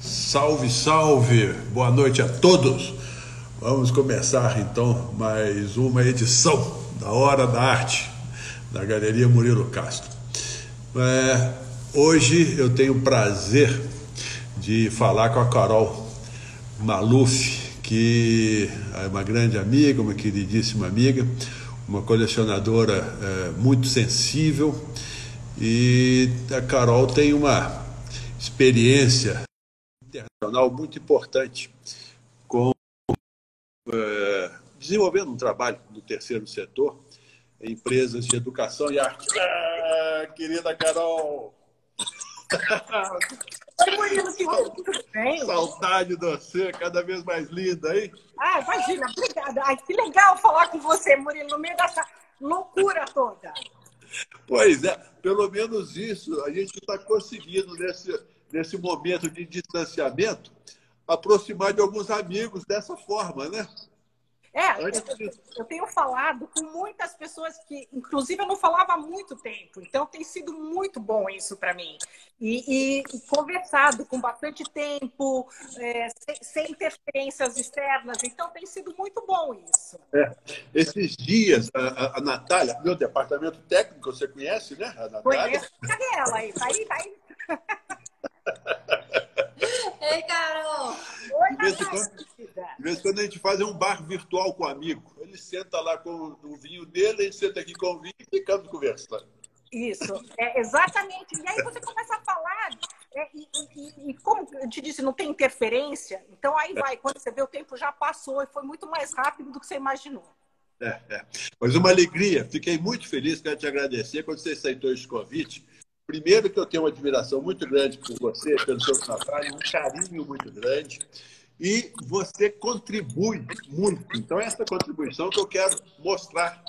Salve, salve! Boa noite a todos! Vamos começar então mais uma edição da Hora da Arte, da Galeria Murilo Castro. É, hoje eu tenho o prazer de falar com a Carol Maluf, que é uma grande amiga, uma queridíssima amiga, uma colecionadora é, muito sensível e a Carol tem uma experiência internacional muito importante com é, desenvolvendo um trabalho no terceiro setor, em empresas de educação e arte. Ah, querida Carol! Oi, Murilo, tudo bem? Saudade de você, cada vez mais linda, hein? Ah, imagina, obrigada. Ai, que legal falar com você, Murilo, no meio dessa loucura toda. Pois é, pelo menos isso a gente está conseguindo nesse, nesse momento de distanciamento aproximar de alguns amigos dessa forma, né? É, eu, eu, tenho falado com muitas pessoas que, inclusive, eu não falava há muito tempo, então tem sido muito bom isso para mim. E, e, e, conversado com bastante tempo, é, sem, sem, interferências externas, então tem sido muito bom isso. É. Esses dias, a, a, Natália, meu departamento técnico, você conhece, né? A Natália? Conheço. Cadê ela aí? Tá aí, tá aí. Ei, Carol! Oi, de, vez quando, de vez em quando a gente faz um bar virtual com um amigo. Ele senta lá com o vinho dele, ele senta aqui com o vinho e ficamos conversando. Isso, é, exatamente. E aí você começa a falar, é, e, e, e, como eu te disse, não tem interferência, então aí vai, quando você vê o tempo já passou e foi muito mais rápido do que você imaginou. É, é. Mas uma alegria, fiquei muito feliz, quero te agradecer quando você aceitou esse convite. Primeiro que eu tenho uma admiração muito grande por você, pelo seu trabalho, um carinho muito grande. E você contribui muito. Então, essa contribuição que eu quero mostrar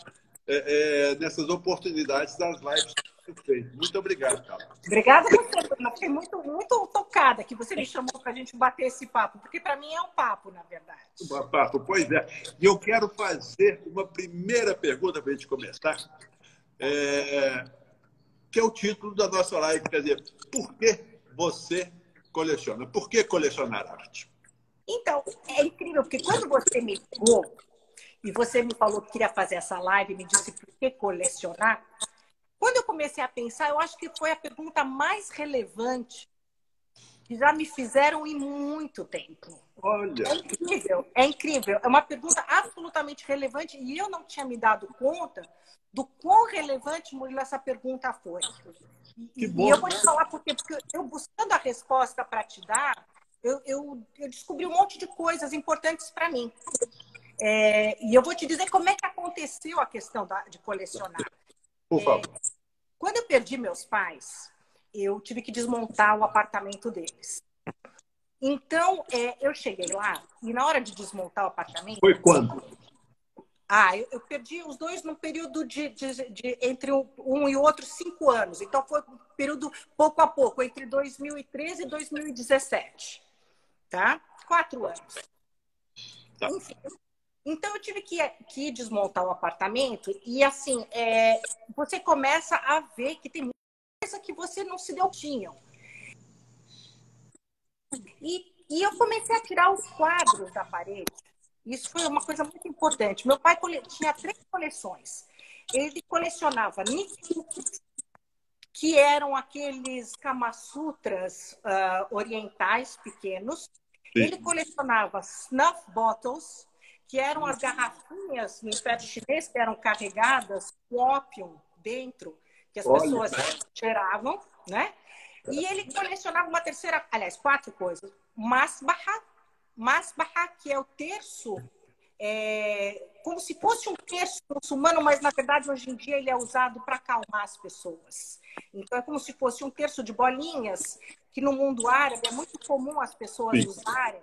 é, é, nessas oportunidades das lives que você fez. Muito obrigado, Carla. Obrigada a você, Bruna. Fiquei muito, muito tocada que você me chamou para a gente bater esse papo, porque para mim é um papo, na verdade. Um papo, pois é. E eu quero fazer uma primeira pergunta para a gente começar. É que é o título da nossa live. Quer dizer, por que você coleciona? Por que colecionar arte? Então, é incrível, porque quando você me ligou e você me falou que queria fazer essa live, me disse por que colecionar, quando eu comecei a pensar, eu acho que foi a pergunta mais relevante que já me fizeram em muito tempo. Olha. É incrível, é incrível. É uma pergunta absolutamente relevante e eu não tinha me dado conta do quão relevante, Murilo, essa pergunta foi. E, e eu vou te falar por quê. Porque eu buscando a resposta para te dar, eu, eu, eu, descobri um monte de coisas importantes para mim. É, e eu vou te dizer como é que aconteceu a questão da, de colecionar. Por favor. É, quando eu perdi meus pais, eu tive que desmontar o apartamento deles. Então, é, eu cheguei lá e na hora de desmontar o apartamento. Foi quando? Ah, eu, eu, perdi os dois num período de, de, de, entre um e o outro cinco anos. Então foi um período pouco a pouco, entre 2013 e 2017. Tá? Quatro anos. Tá. Enfim, então eu tive que, que desmontar o apartamento e assim, é, você começa a ver que tem coisa que você não se deu tinham. E, e eu comecei a tirar os quadros da parede isso foi uma coisa muito importante. Meu pai tinha três coleções. Ele colecionava nikis, que eram aqueles Kamasutras uh, orientais pequenos. Sim. Ele colecionava snuff bottles, que eram as garrafinhas no Império Chinês que eram carregadas com ópio dentro, que as Olha. pessoas cheiravam, né? E ele colecionava uma terceira, aliás, quatro coisas. Masbaha, Masbaha, que é o terço, é, como se fosse um terço muçulmano, mas na verdade hoje em dia ele é usado para acalmar as pessoas. Então é como se fosse um terço de bolinhas, que no mundo árabe é muito comum as pessoas sim. usarem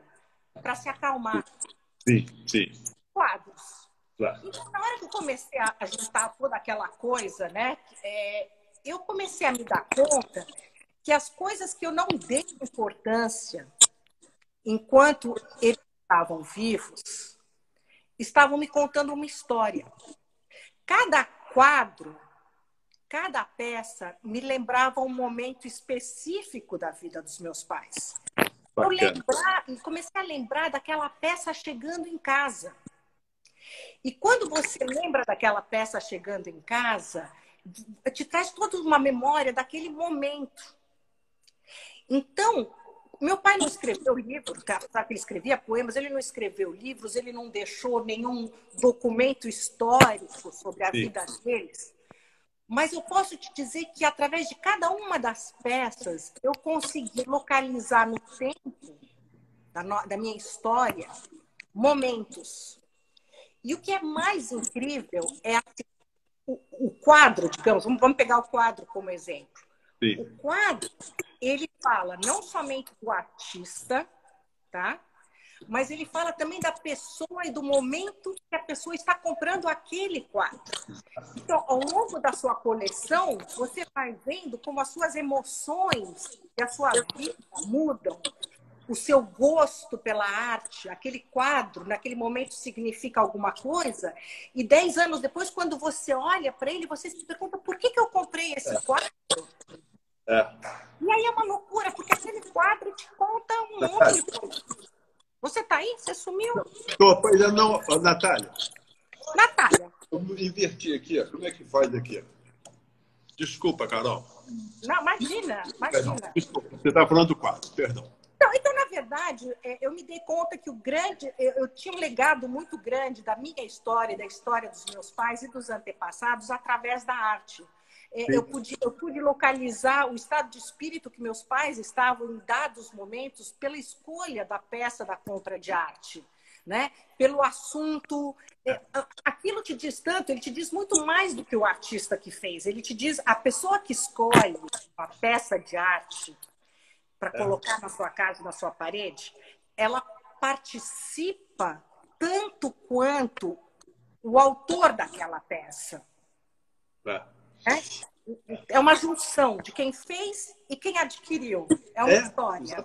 para se acalmar. Sim, sim. Quadros. Claro. Então, na hora que eu comecei a juntar toda aquela coisa, né, é, eu comecei a me dar conta que as coisas que eu não dei importância enquanto eles estavam vivos, estavam me contando uma história. Cada quadro, cada peça me lembrava um momento específico da vida dos meus pais. eu lembrar, comecei a lembrar daquela peça chegando em casa. E quando você lembra daquela peça chegando em casa, te traz toda uma memória daquele momento. Então, meu pai não escreveu livros, sabe que ele escrevia poemas, ele não escreveu livros, ele não deixou nenhum documento histórico sobre a Sim. vida deles. Mas eu posso te dizer que através de cada uma das peças eu consegui localizar no tempo da, no, da minha história momentos. E o que é mais incrível é assim, o, o, quadro, digamos, vamos pegar o quadro como exemplo. Sim. O quadro, ele fala não somente do artista, tá? Mas ele fala também da pessoa e do momento que a pessoa está comprando aquele quadro. Então, ao longo da sua coleção, você vai vendo como as suas emoções e a sua vida mudam. O seu gosto pela arte, aquele quadro, naquele momento significa alguma coisa. E dez anos depois, quando você olha para ele, você se pergunta por que, que eu comprei esse quadro? É. E aí é uma loucura, porque aquele quadro te conta um monte de coisa. Você tá aí? Você sumiu? Estou, pois é, não, Natália. Natália. Vamos invertir aqui, como é que faz aqui? Desculpa, Carol. Não, imagina, imagina. desculpa, você está falando do quadro, perdão. Então, então, na verdade, é, eu me dei conta que o grande, eu tinha um legado muito grande da minha história, da história dos meus pais e dos antepassados através da arte. É, eu pude, eu pude localizar o estado de espírito que meus pais estavam em dados momentos pela escolha da peça da compra de arte. Né? Pelo assunto. É, aquilo te diz tanto, ele te diz muito mais do que o artista que fez. Ele te diz, a pessoa que escolhe uma peça de arte para é. colocar na sua casa, na sua parede, ela participa tanto quanto o autor daquela peça. É. É, é uma junção de quem fez e quem adquiriu. É uma é, história.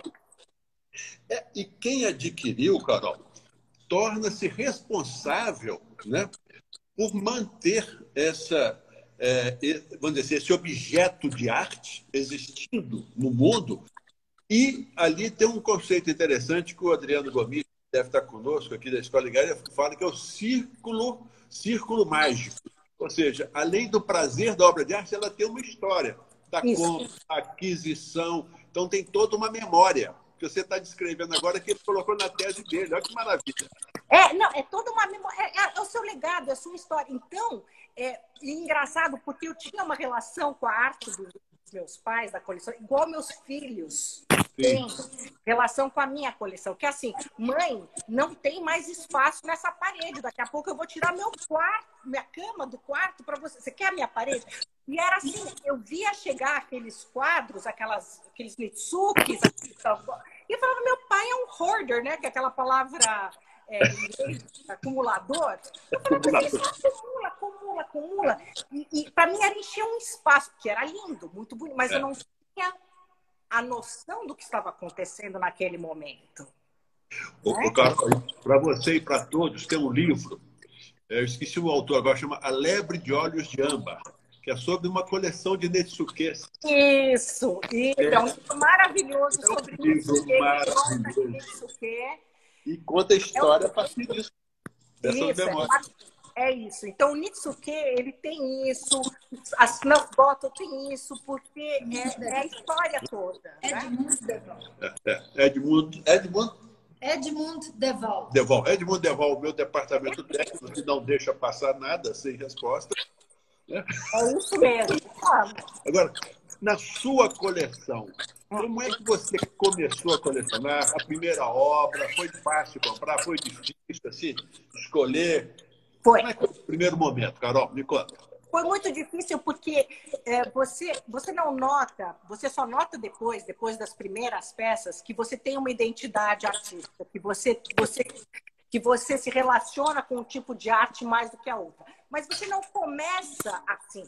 É, e quem adquiriu, Carol, torna-se responsável né, por manter essa, é, vamos dizer, esse objeto de arte existindo no mundo. E ali tem um conceito interessante que o Adriano Gomes deve estar conosco aqui da Escola Ligária, fala que é o círculo, círculo mágico. Ou seja, além do prazer da obra de arte, ela tem uma história da Isso. compra, aquisição. Então tem toda uma memória que você está descrevendo agora que ele colocou na tese dele. Olha que maravilha. É, não, é toda uma memória. É, é, o seu legado, é a sua história. Então, é engraçado porque eu tinha uma relação com a arte dos meus pais, da coleção, igual meus filhos tem relação com a minha coleção. Que assim, mãe, não tem mais espaço nessa parede. Daqui a pouco eu vou tirar meu quarto, minha cama do quarto para você. Você quer a minha parede? E era assim, eu via chegar aqueles quadros, aquelas, aqueles mitsukis, e eu falava, meu pai é um hoarder, né? Que é aquela palavra é, acumulador. Eu falava, mas isso acumula, acumula, acumula. E, e para mim era encher um espaço, que era lindo, muito bonito, mas é. eu não tinha a noção do que estava acontecendo naquele momento. Né? Para você e para todos, tem um livro, é, eu esqueci o autor agora, chama A Lebre de Olhos de Âmbar, que é sobre uma coleção de Netsukes. Isso, isso, é, é um livro maravilhoso é um sobre livro maravilhoso. E conta a história é um... a partir disso, dessas isso, é memórias. É isso. Então, o Nitsuke, ele tem isso, as Snufbottle tem isso, porque é, é, a história toda. Edmund né? Deval. É, Edmund, Edmund Edmund Deval. Deval. Edmund Deval, o meu departamento técnico, que não deixa passar nada sem resposta. Né? É isso mesmo. Agora, na sua coleção, como é que você começou a colecionar? A primeira obra, foi fácil comprar? Foi difícil assim, escolher? Foi. Como é que foi o primeiro momento, Carol? Me conta. Foi muito difícil porque é, você, você não nota, você só nota depois, depois das primeiras peças, que você tem uma identidade artística, que você, você, que você se relaciona com um tipo de arte mais do que a outra. Mas você não começa assim.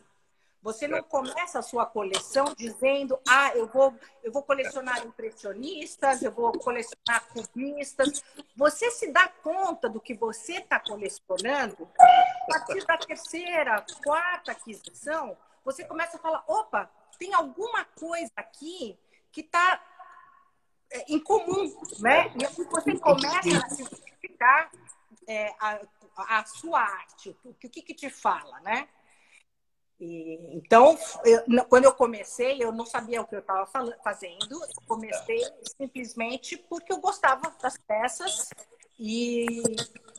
Você não começa a sua coleção dizendo, ah, eu vou, eu vou colecionar impressionistas, eu vou colecionar cubistas. Você se dá conta do que você está colecionando a partir da terceira, quarta aquisição. Você começa a falar, opa, tem alguma coisa aqui que está é, em comum, né? E aí você começa a simplificar é, a, a sua arte, o que, o que te fala, né? E, então, eu, quando eu comecei, eu não sabia o que eu estava fazendo. Eu comecei simplesmente porque eu gostava das peças e,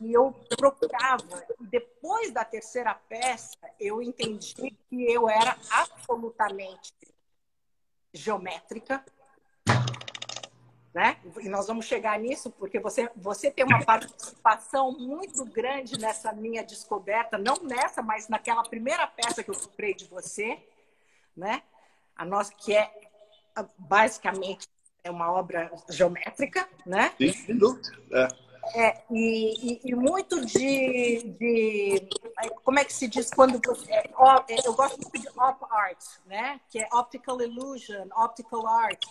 e, eu procurava. Depois da terceira peça, eu entendi que eu era absolutamente geométrica né? E nós vamos chegar nisso porque você, você tem uma participação muito grande nessa minha descoberta, não nessa, mas naquela primeira peça que eu comprei de você, né? A nossa que é basicamente é uma obra geométrica, né? Sim, sem dúvida. É. É, e, e, e, muito de, de, Como é que se diz quando você. É, é, eu gosto muito de op art, né? Que é optical illusion, optical art.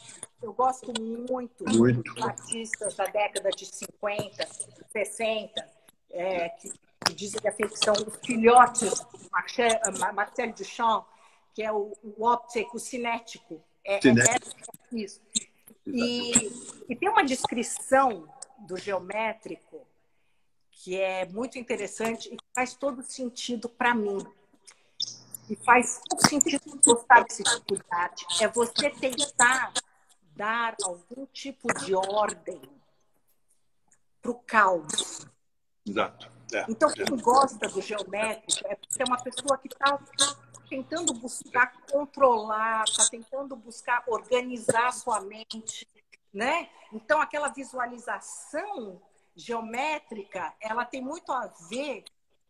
Eu gosto muito, muito. dos artistas da década de 50, 60, é, que, que, dizem que a ficção, os filhotes Marcel, Marcel Duchamp, que é o, o óptico, o cinético. É, é cinético. isso. E, e tem uma descrição do geométrico que é muito interessante e faz todo sentido para mim. E faz todo sentido gostar desse tipo de arte. É você tentar dar algum tipo de ordem para o caos. Exato. É, então, quem é. gosta do geométrico é porque é uma pessoa que está tentando buscar controlar, está tentando buscar organizar sua mente, né? Então, aquela visualização geométrica, ela tem muito a ver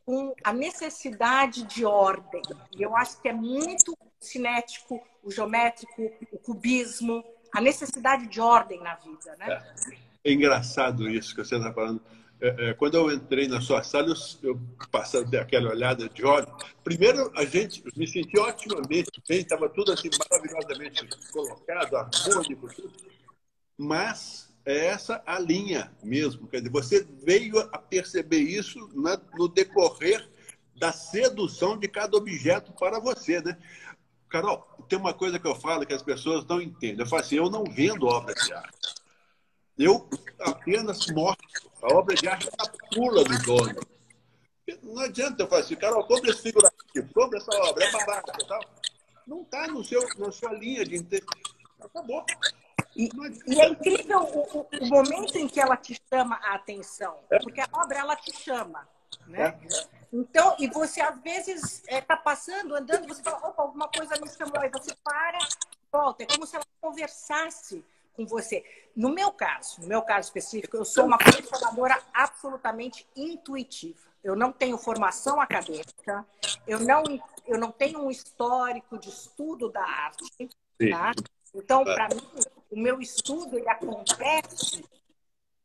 com a necessidade de ordem. E eu acho que é muito cinético, o geométrico, o cubismo, a necessidade de ordem na vida, né? É, é engraçado isso que você está falando. É, é, quando eu entrei na sua sala, eu, eu passando aquela olhada de olho. Primeiro, a gente me senti otimamente bem, estava tudo assim maravilhosamente colocado, harmônico, tudo mas é essa a linha mesmo. Quer dizer, você veio a perceber isso na, no decorrer da sedução de cada objeto para você, né? Carol, tem uma coisa que eu falo que as pessoas não entendem. Eu falo assim, eu não vendo obra de arte. Eu apenas mostro. A obra de arte está pula do dono. Não adianta eu falar assim, Carol, compra esse figurativo, compra essa obra, é barata tal. Não está no seu, na sua linha de interesse. Acabou. E, e, é incrível o, o, momento em que ela te chama a atenção, porque a obra ela te chama, né? Então, e você às vezes está é, tá passando, andando, você fala, opa, alguma coisa me chamou, aí você para, volta, é como se ela conversasse com você. No meu caso, no meu caso específico, eu sou uma colecionadora absolutamente intuitiva. Eu não tenho formação acadêmica, eu não, eu não tenho um histórico de estudo da arte, tá? Então, para mim, o meu estudo ele acontece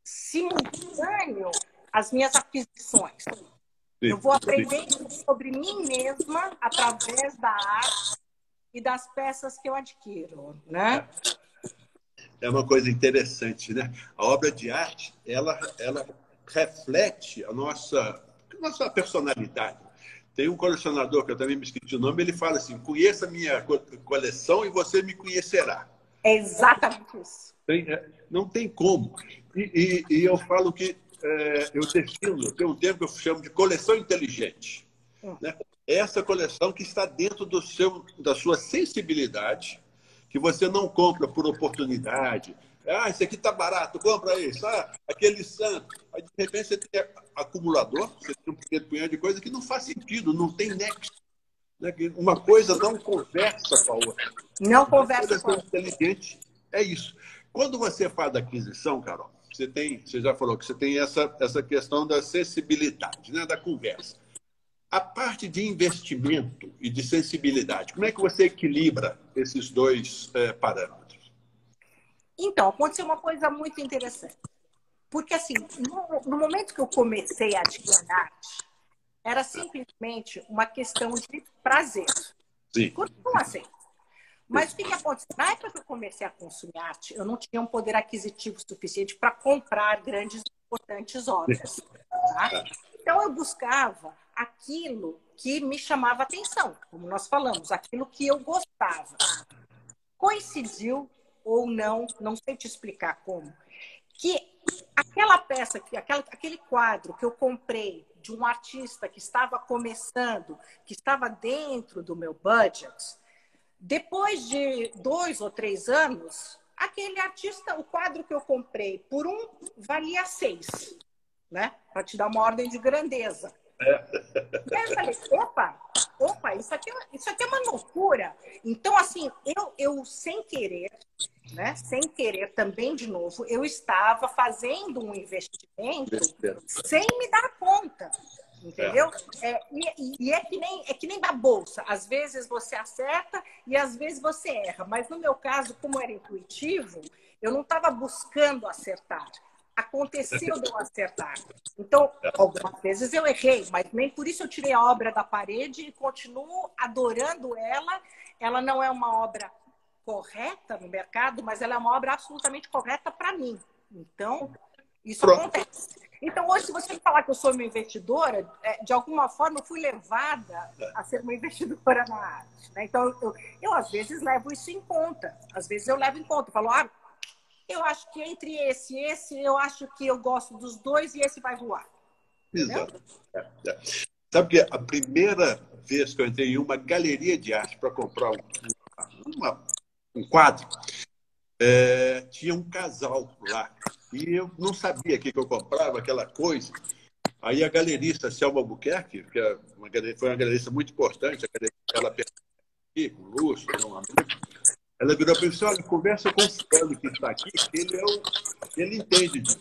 simultâneo às minhas aquisições. Sim. Eu vou aprendendo sobre mim mesma através da arte e das peças que eu adquiro, né? É uma coisa interessante, né? A obra de arte, ela, ela reflete a nossa, a nossa personalidade. Tem um colecionador que eu também me esqueci o nome, ele fala assim: conheça a minha coleção e você me conhecerá. É exatamente isso. Tem, é, não tem como. E, e, e eu falo que é, eu defino, tem um termo que eu chamo de coleção inteligente. Hum. Né? Essa coleção que está dentro do seu, da sua sensibilidade, que você não compra por oportunidade. Ah, esse aqui está barato, compra isso. Ah, aquele santo. Aí, de repente, você tem acumulador, você tem um pequeno punhado de coisa que não faz sentido, não tem nexo. Né? Uma coisa não conversa com a outra. Não conversa com a outra. inteligente é isso. Quando você faz aquisição, Carol, você tem, você já falou que você tem essa, essa questão da acessibilidade, né? da conversa. A parte de investimento e de sensibilidade, como é que você equilibra esses dois é, parâmetros? Então, aconteceu uma coisa muito interessante. Porque, assim, no, no momento que eu comecei a adquirir arte, era simplesmente uma questão de prazer. Sim. Continua assim. Mas o que, que aconteceu? Na época que eu comecei a consumir arte, eu não tinha um poder aquisitivo suficiente para comprar grandes e importantes obras. Tá? Então, eu buscava aquilo que me chamava atenção, como nós falamos, aquilo que eu gostava. Coincidiu ou não, não sei te explicar como, que aquela peça, que aquela, aquele quadro que eu comprei de um artista que estava começando, que estava dentro do meu budget, depois de dois ou três anos, aquele artista, o quadro que eu comprei por um valia seis, né? Para te dar uma ordem de grandeza. E aí eu falei, opa, opa, isso aqui, é isso aqui é uma loucura. Então, assim, eu, eu sem querer, né? Sem querer também, de novo, eu estava fazendo um investimento sem me dar conta. Entendeu? É, e, e, é, que nem, é que nem da bolsa. Às vezes você acerta e às vezes você erra. Mas no meu caso, como era intuitivo, eu não estava buscando acertar. Aconteceu de eu acertar. Então, algumas vezes eu errei, mas nem por isso eu tirei a obra da parede e continuo adorando ela. Ela não é uma obra correta no mercado, mas ela é uma obra absolutamente correta para mim. Então, isso Pronto. acontece. Então, hoje, se você falar que eu sou uma investidora, é, de alguma forma eu fui levada a ser uma investidora na arte. Né? Então, eu, eu, às vezes, levo isso em conta. Às vezes, eu levo em conta. Eu falo, ah, eu acho que entre esse e esse, eu acho que eu gosto dos dois e esse vai voar. Exato. É, é. Sabe que a primeira vez que eu entrei em uma galeria de arte para comprar um, uma, um quadro, é, tinha um casal lá. E eu não sabia o que, que eu comprava, aquela coisa. Aí a galerista Selma Albuquerque, que é uma, foi uma galerista muito importante, ela aqui, com o Lúcio, um amigo, ela virou para mim disse, olha, conversa com o fulano que está aqui, que ele, é o, ele entende disso.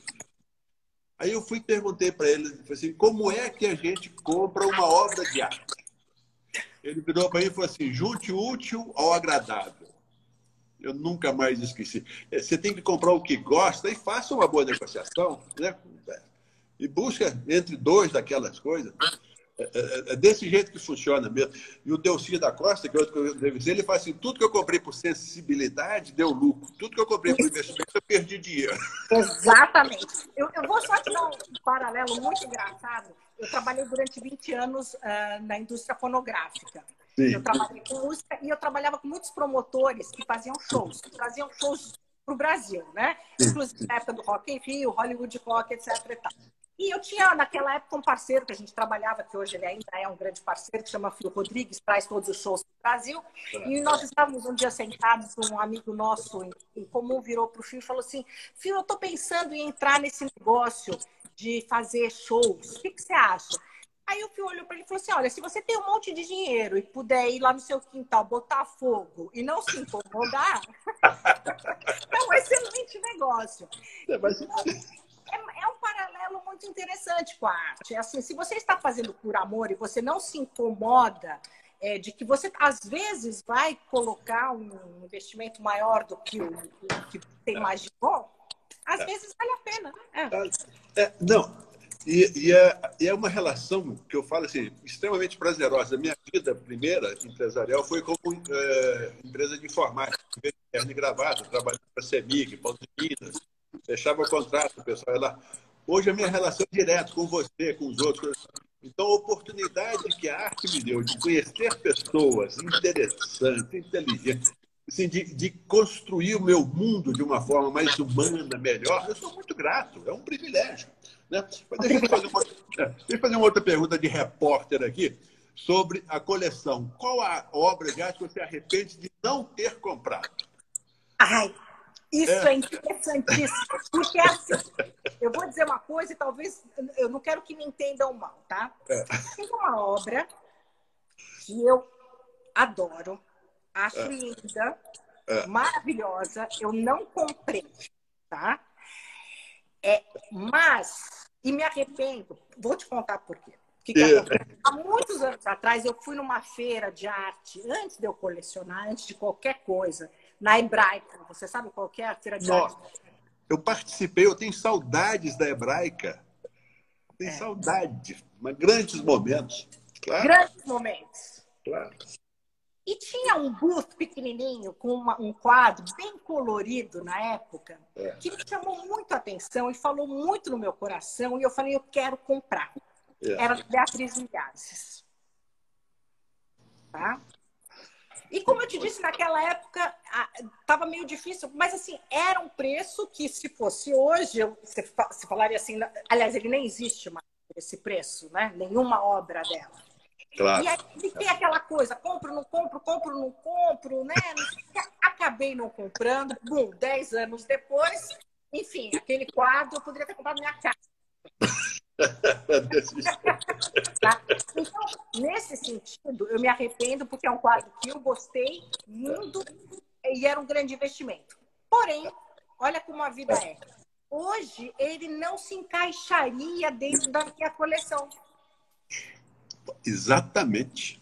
Aí eu fui e perguntei para ele, assim, como é que a gente compra uma obra de arte? Ele virou para mim e falou assim, junte o útil ao agradável. Eu nunca mais esqueci. É, você tem que comprar o que gosta e faça uma boa negociação, né? E busca entre dois daquelas coisas. É, é, é desse jeito que funciona mesmo. E o Delci da Costa, que é outro que eu devo dizer, ele fala assim: tudo que eu comprei por sensibilidade deu lucro, tudo que eu comprei por investimento eu perdi dinheiro. Exatamente. Eu, eu vou só te dar um paralelo muito engraçado. Eu trabalhei durante 20 anos uh, na indústria fonográfica. Sim. Eu trabalhei com música e eu trabalhava com muitos promotores que faziam shows, que traziam shows para o Brasil, né? Inclusive na época do Rock in Rio, Hollywood Rock, etc. E, tal. E eu tinha naquela época um parceiro que a gente trabalhava, que hoje ele ainda é um grande parceiro, que chama Fio Rodrigues, traz todos os shows para o Brasil. E nós estávamos um dia sentados, um amigo nosso em comum virou para o Fio e falou assim: Fio, eu estou pensando em entrar nesse negócio de fazer shows. O que, que você acha? Aí o Fio olhou para ele e falou assim: olha, se você tem um monte de dinheiro e puder ir lá no seu quintal botar fogo e não se incomodar, é um excelente negócio. É, mas... é, é, um paralelo muito interessante com a arte. É assim, se você está fazendo por amor e você não se incomoda é, de que você às vezes vai colocar um investimento maior do que o que você imaginou, às é. vezes vale a pena. Né? É. é não, e, e, é, e, é, uma relação que eu falo assim, extremamente prazerosa. A minha vida primeira empresarial foi como é, empresa de informática, de gravata, trabalhando para a CEMIG, Paulo de Minas, fechava contrato, pessoal lá. Hoje a minha relação é direta com você, com os outros. Então, a oportunidade que a arte me deu de conhecer pessoas interessantes, inteligentes, assim, de, de, construir o meu mundo de uma forma mais humana, melhor, eu sou muito grato. É um privilégio. Né? Mas deixa eu, fazer uma, é, deixa eu fazer uma outra pergunta de repórter aqui sobre a coleção. Qual a obra de arte que você arrepende de não ter comprado? Ai, isso é, é interessantíssimo. Porque assim, eu vou dizer uma coisa e talvez eu não quero que me entendam mal, tá? É. Tem uma obra que eu adoro, acho é. linda, é. maravilhosa. Eu não comprei, tá? É, mas, e me arrependo, vou te contar por quê. Que que Há muitos anos atrás, eu fui numa feira de arte, antes de eu colecionar, antes de qualquer coisa, na Hebraica. Você sabe qual é a feira de Nossa? Eu participei, eu tenho saudades da Hebraica. Tenho é. saudades, mas grandes momentos. Claro. Grandes momentos. Claro. E tinha um booth pequenininho com uma, um quadro bem colorido na época é. que me chamou muito a atenção e falou muito no meu coração e eu falei, eu quero comprar. É. Era Beatriz Milhazes. Tá? E como eu te disse, naquela época estava meio difícil, mas assim, era um preço que se fosse hoje, você, você falaria assim, aliás, ele nem existe mais esse preço, né? Nenhuma obra dela. Claro. E aí tem aquela coisa, compro, não compro, compro, não compro, né? Acabei não comprando, bum, 10 anos depois, enfim, aquele quadro eu poderia ter comprado minha casa. Tá? Então, nesse sentido, eu me arrependo porque é um quadro que eu gostei muito e era um grande investimento. Porém, olha como a vida é. Hoje, ele não se encaixaria dentro da minha coleção. Exatamente.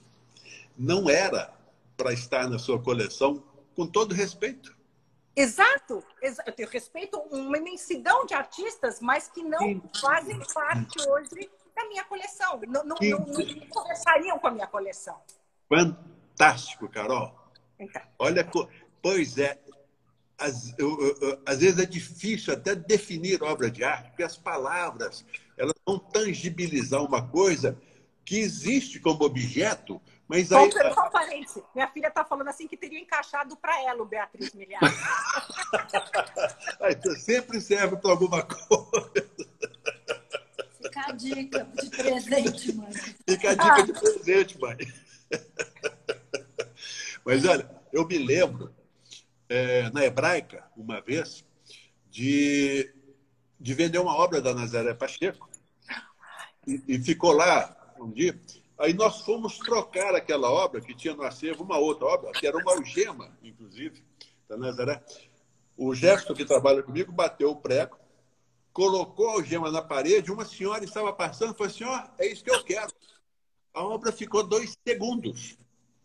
Não era para estar na sua coleção, com todo respeito. Exato. Eu tenho respeito uma imensidão de artistas, mas que não Sim. fazem parte hoje da minha coleção. Não, não, não, não, conversariam com a minha coleção. Fantástico, Carol. Então. Olha, pois é, às, eu, eu, às vezes é difícil até definir obra de arte, porque as palavras elas vão tangibilizar uma coisa que existe como objeto, mas aí... Só, só um parênteses. Minha filha está falando assim que teria encaixado para ela o Beatriz Milhares. então sempre serve para alguma coisa. Fica a dica de presente, mãe. Fica a dica ah. de presente, mãe. Mas olha, eu me lembro, é, na hebraica, uma vez, de, de vender uma obra da Nazaré Pacheco. E, e ficou lá um dia. Aí nós fomos trocar aquela obra que tinha no acervo, uma outra obra, que era uma algema, inclusive, da Nazaré. O gesto que trabalha comigo bateu o prego, colocou a algema na parede, uma senhora estava passando e falou assim, ó, é isso que eu quero. A obra ficou dois segundos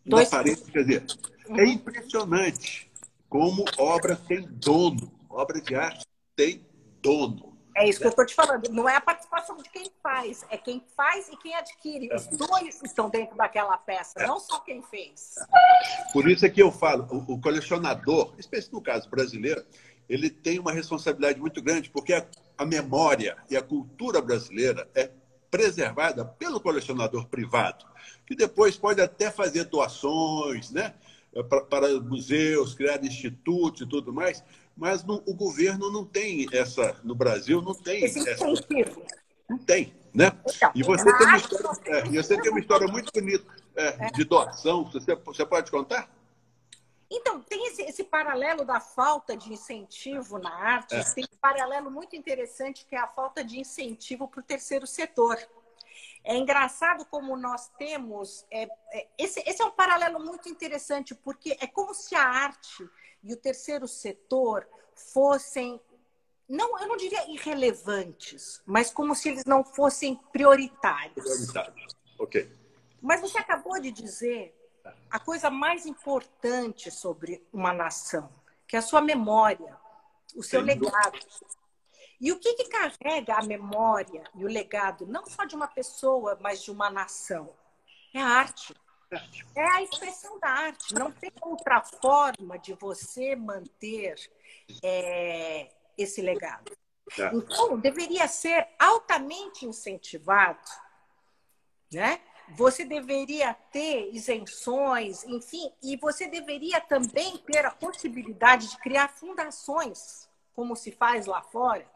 dois na parede. Quer dizer, uhum. é impressionante como obra tem dono. Obra de arte tem dono. É isso que eu estou te falando. Não é a participação de quem faz, é quem faz e quem adquire. Os dois estão dentro daquela peça, é. não só quem fez. Por isso é que eu falo, o, colecionador, especialmente no caso brasileiro, ele tem uma responsabilidade muito grande, porque a, a memória e a cultura brasileira é preservada pelo colecionador privado, que depois pode até fazer doações, né? Para, para museus, criar institutos e tudo mais, mas no, o governo não tem essa, no Brasil, não tem Esse essa. Incentivo. Não tem, né? Então, e você tem uma história, é, e você tem uma história muito bonita é, de doação. Você, você pode contar? Então, tem esse, esse, paralelo da falta de incentivo na arte, é. tem um paralelo muito interessante que é a falta de incentivo para o terceiro setor. É engraçado como nós temos. É, é, esse, esse é um paralelo muito interessante, porque é como se a arte e o terceiro setor fossem, não, eu não diria irrelevantes, mas como se eles não fossem prioritários. Prioritários, ok. Mas você acabou de dizer a coisa mais importante sobre uma nação, que é a sua memória, o seu Sim. legado. E o que, que carrega a memória e o legado, não só de uma pessoa, mas de uma nação? É a arte. É a expressão da arte. Não tem outra forma de você manter é, esse legado. É. Então, deveria ser altamente incentivado, né? Você deveria ter isenções, enfim, e você deveria também ter a possibilidade de criar fundações, como se faz lá fora,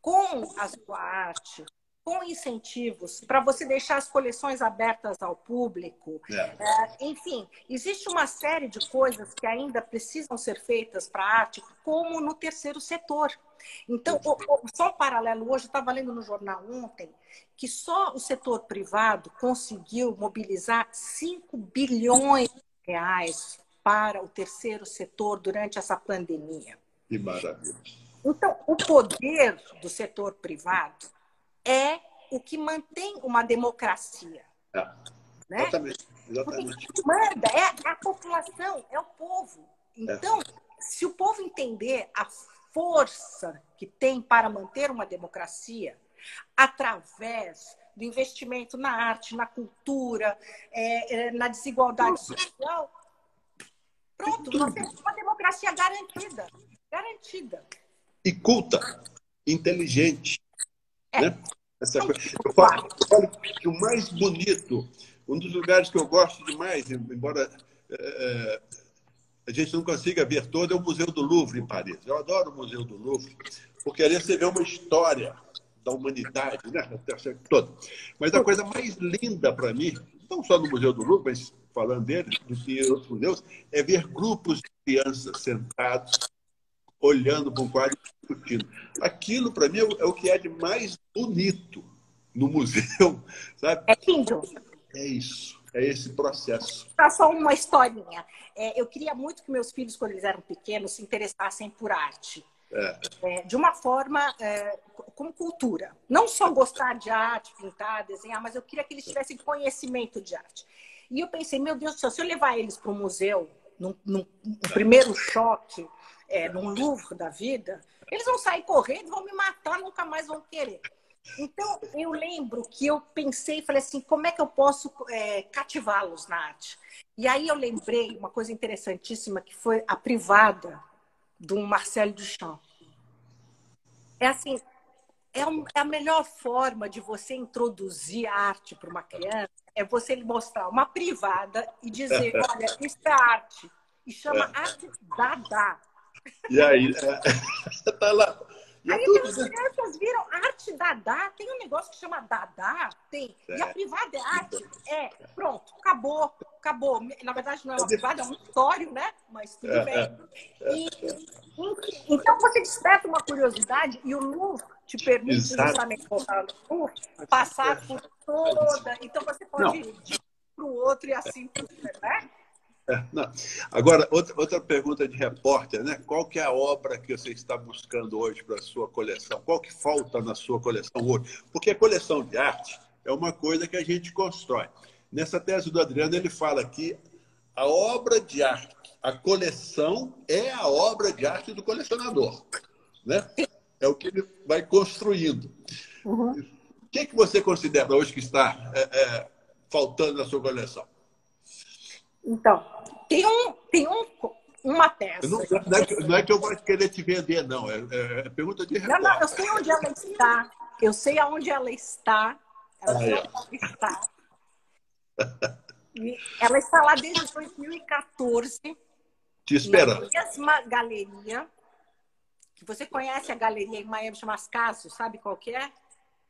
com a sua arte, com incentivos para você deixar as coleções abertas ao público. É. É, enfim, existe uma série de coisas que ainda precisam ser feitas para a arte, como no terceiro setor. Então, só um paralelo hoje, estava lendo no jornal ontem, que só o setor privado conseguiu mobilizar 5 bilhões de reais para o terceiro setor durante essa pandemia. Que maravilha. Então, o poder do setor privado é o que mantém uma democracia. É. Né? Exatamente. Exatamente. Porque manda é a população, é o povo. Então, é. se o povo entender a força que tem para manter uma democracia, através do investimento na arte, na cultura, é, é na desigualdade social, pronto, nós temos uma democracia garantida. Garantida. E culta, inteligente, é. Né? Essa coisa. Eu, falo, eu falo que o mais bonito, um dos lugares que eu gosto demais, embora é, a gente não consiga ver todo é o Museu do Louvre em Paris. Eu adoro o Museu do Louvre, porque ali você vê uma história da humanidade, né? toda. Mas a coisa mais linda para mim, não só no Museu do Louvre, mas falando dele, do que em outros museus, é ver grupos de crianças sentados, olhando para um quadro e discutindo. Aquilo, para mim, é o que é de mais bonito no museu, sabe? É lindo. É isso, é esse processo. Só uma historinha. É, eu queria muito que meus filhos, quando eles eram pequenos, se interessassem por arte. É. É, de uma forma é, como cultura. Não só gostar de arte, pintar, desenhar, mas eu queria que eles tivessem conhecimento de arte. E eu pensei, meu Deus do céu, se eu levar eles para o museu, num, num, num, primeiro choque, é, num Louvre da vida, eles vão sair correndo, vão me matar, nunca mais vão querer. Então, eu lembro que eu pensei e falei assim, como é que eu posso é, cativá-los na arte? E aí eu lembrei uma coisa interessantíssima, que foi a privada do Marcel Duchamp. É assim, é, é a melhor forma de você introduzir arte para uma criança, é você lhe mostrar uma privada e dizer, olha, isso é arte. E chama é. arte dada. E aí, é, tá lá é Aí as né? crianças viram arte Dadá, tem um negócio que chama Dadá, tem. É. E a privada é arte. É, pronto, acabou, acabou. Na verdade, não é uma privada, é um histório, né? Mas tudo é, bem. É, e, então você desperta uma curiosidade e o Louvre te permite Exato. justamente voltar no Louvre, passar por toda. Então você pode não. ir de um para o outro e assim, né? É, Agora, outra, outra pergunta de repórter, né? Qual que é a obra que você está buscando hoje para a sua coleção? Qual que falta na sua coleção hoje? Porque a coleção de arte é uma coisa que a gente constrói. Nessa tese do Adriano, ele fala que a obra de arte, a coleção é a obra de arte do colecionador, né? É o que ele vai construindo. Uhum. O que, que você considera hoje que está é, é, faltando na sua coleção? Então, tem, um, tem um, uma peça. Não, não, é que, não, é que, eu vou querer te vender, não. É, é, é pergunta de Não, não, eu sei onde ela está. Eu sei aonde ela está. Ela ah, é. está. ela está lá desde 2014. Te esperando. Na mesma galeria. Que você conhece a galeria em Miami, chama As Casos, sabe qual que é?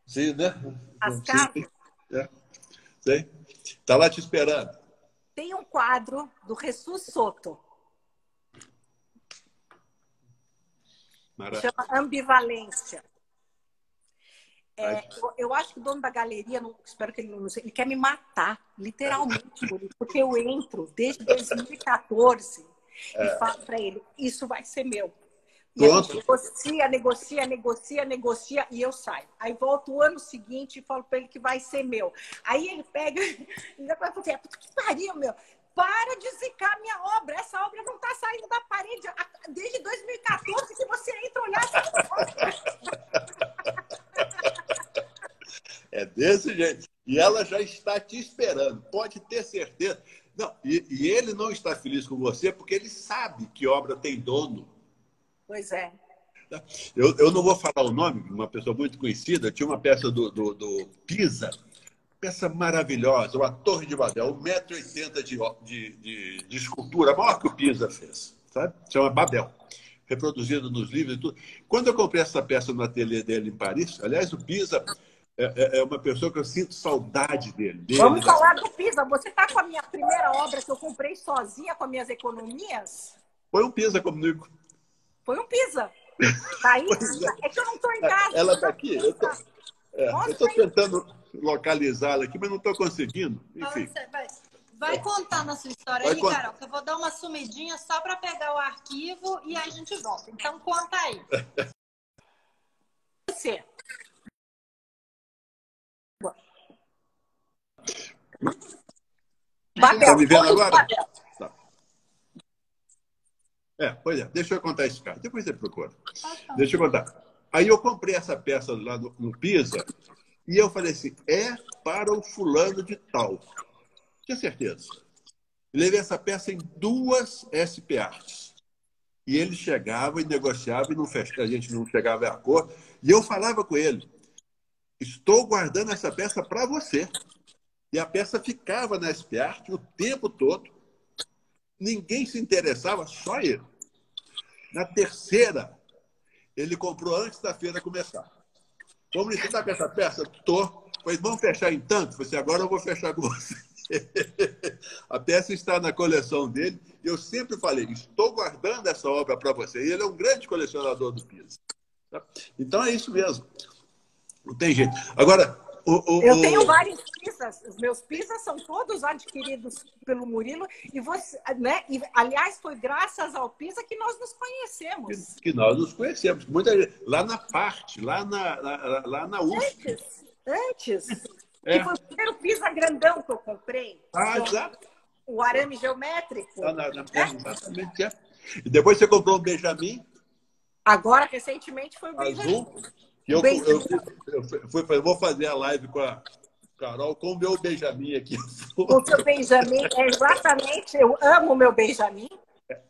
Sim, né? As Casos. É. Sim. Está lá te esperando tem um quadro do Jesus Soto. Maravilha. Chama Ambivalência. É, eu, eu, acho que o dono da galeria, não, espero que ele não ele quer me matar, literalmente, porque eu entro desde 2014 é. e falo para ele: isso vai ser meu. E gente negocia, negocia, negocia, negocia e eu saio. Aí volto o ano seguinte e falo para ele que vai ser meu. Aí ele pega e depois fala assim, que pariu, meu. Para de zicar minha obra. Essa obra não está saindo da parede desde 2014 que você entra olhar essa obra. É desse jeito. E ela já está te esperando. Pode ter certeza. Não, e, e ele não está feliz com você porque ele sabe que obra tem dono. Pois é. Eu, eu não vou falar o nome, uma pessoa muito conhecida, tinha uma peça do, do, do Pisa, peça maravilhosa, uma torre de Babel, 1,80m de, de, de, de escultura, maior que o Pisa fez, sabe? Chama Babel, reproduzida nos livros e tudo. Quando eu comprei essa peça no ateliê dele em Paris, aliás, o Pisa é, é, é uma pessoa que eu sinto saudade dele. dele Vamos falar do Pisa. Você está com a minha primeira obra que eu comprei sozinha com as minhas economias? Foi um Pisa comigo. Foi um pizza. Tá aí? É. é. que eu não estou em casa. Ela está aqui. Eu estou é, tentando localizá-la aqui, mas não estou conseguindo. Enfim. Vai, vai contar na sua história vai aí, contar. Carol, que eu vou dar uma sumidinha só para pegar o arquivo e aí a gente volta. Então, conta aí. Você. Está me vendo agora? Babel. É, pois é, deixa eu contar esse caso. Depois você procura. Deixa eu contar. Aí eu comprei essa peça lá no, no Pisa e eu falei assim: é para o fulano de tal. Tinha certeza. Levei essa peça em duas SP Arts. E ele chegava e negociava e não fechava, a gente não chegava a acordo. E eu falava com ele: estou guardando essa peça para você. E a peça ficava na SP Art o tempo todo ninguém se interessava, só ele. Na terceira, ele comprou antes da feira começar. Como você está com essa peça? Estou. Pois vamos fechar em tanto? Você agora eu vou fechar com você. A peça está na coleção dele. Eu sempre falei, estou guardando essa obra para você. E ele é um grande colecionador do Pisa. Tá? Então é isso mesmo. Não tem jeito. Agora, o, o, eu tenho vários pizzas. Os meus pizzas são todos adquiridos pelo Murilo. E você, né? E, aliás, foi graças ao Pisa que nós nos conhecemos. Que, que nós nos conhecemos. Muita gente, lá na parte, lá na, na lá na USP. Antes, antes. É. Que foi o primeiro Pisa grandão que eu comprei. Ah, exato. O arame geométrico. Ah, na, na, é? Exatamente. É. E depois você comprou um Benjamin. Agora, recentemente, foi o Benjamin. Azul. Eu, eu, eu, fui, eu, vou fazer a live com a Carol com o meu Benjamin aqui. Com o seu Benjamin, é exatamente. Eu amo o meu Benjamin.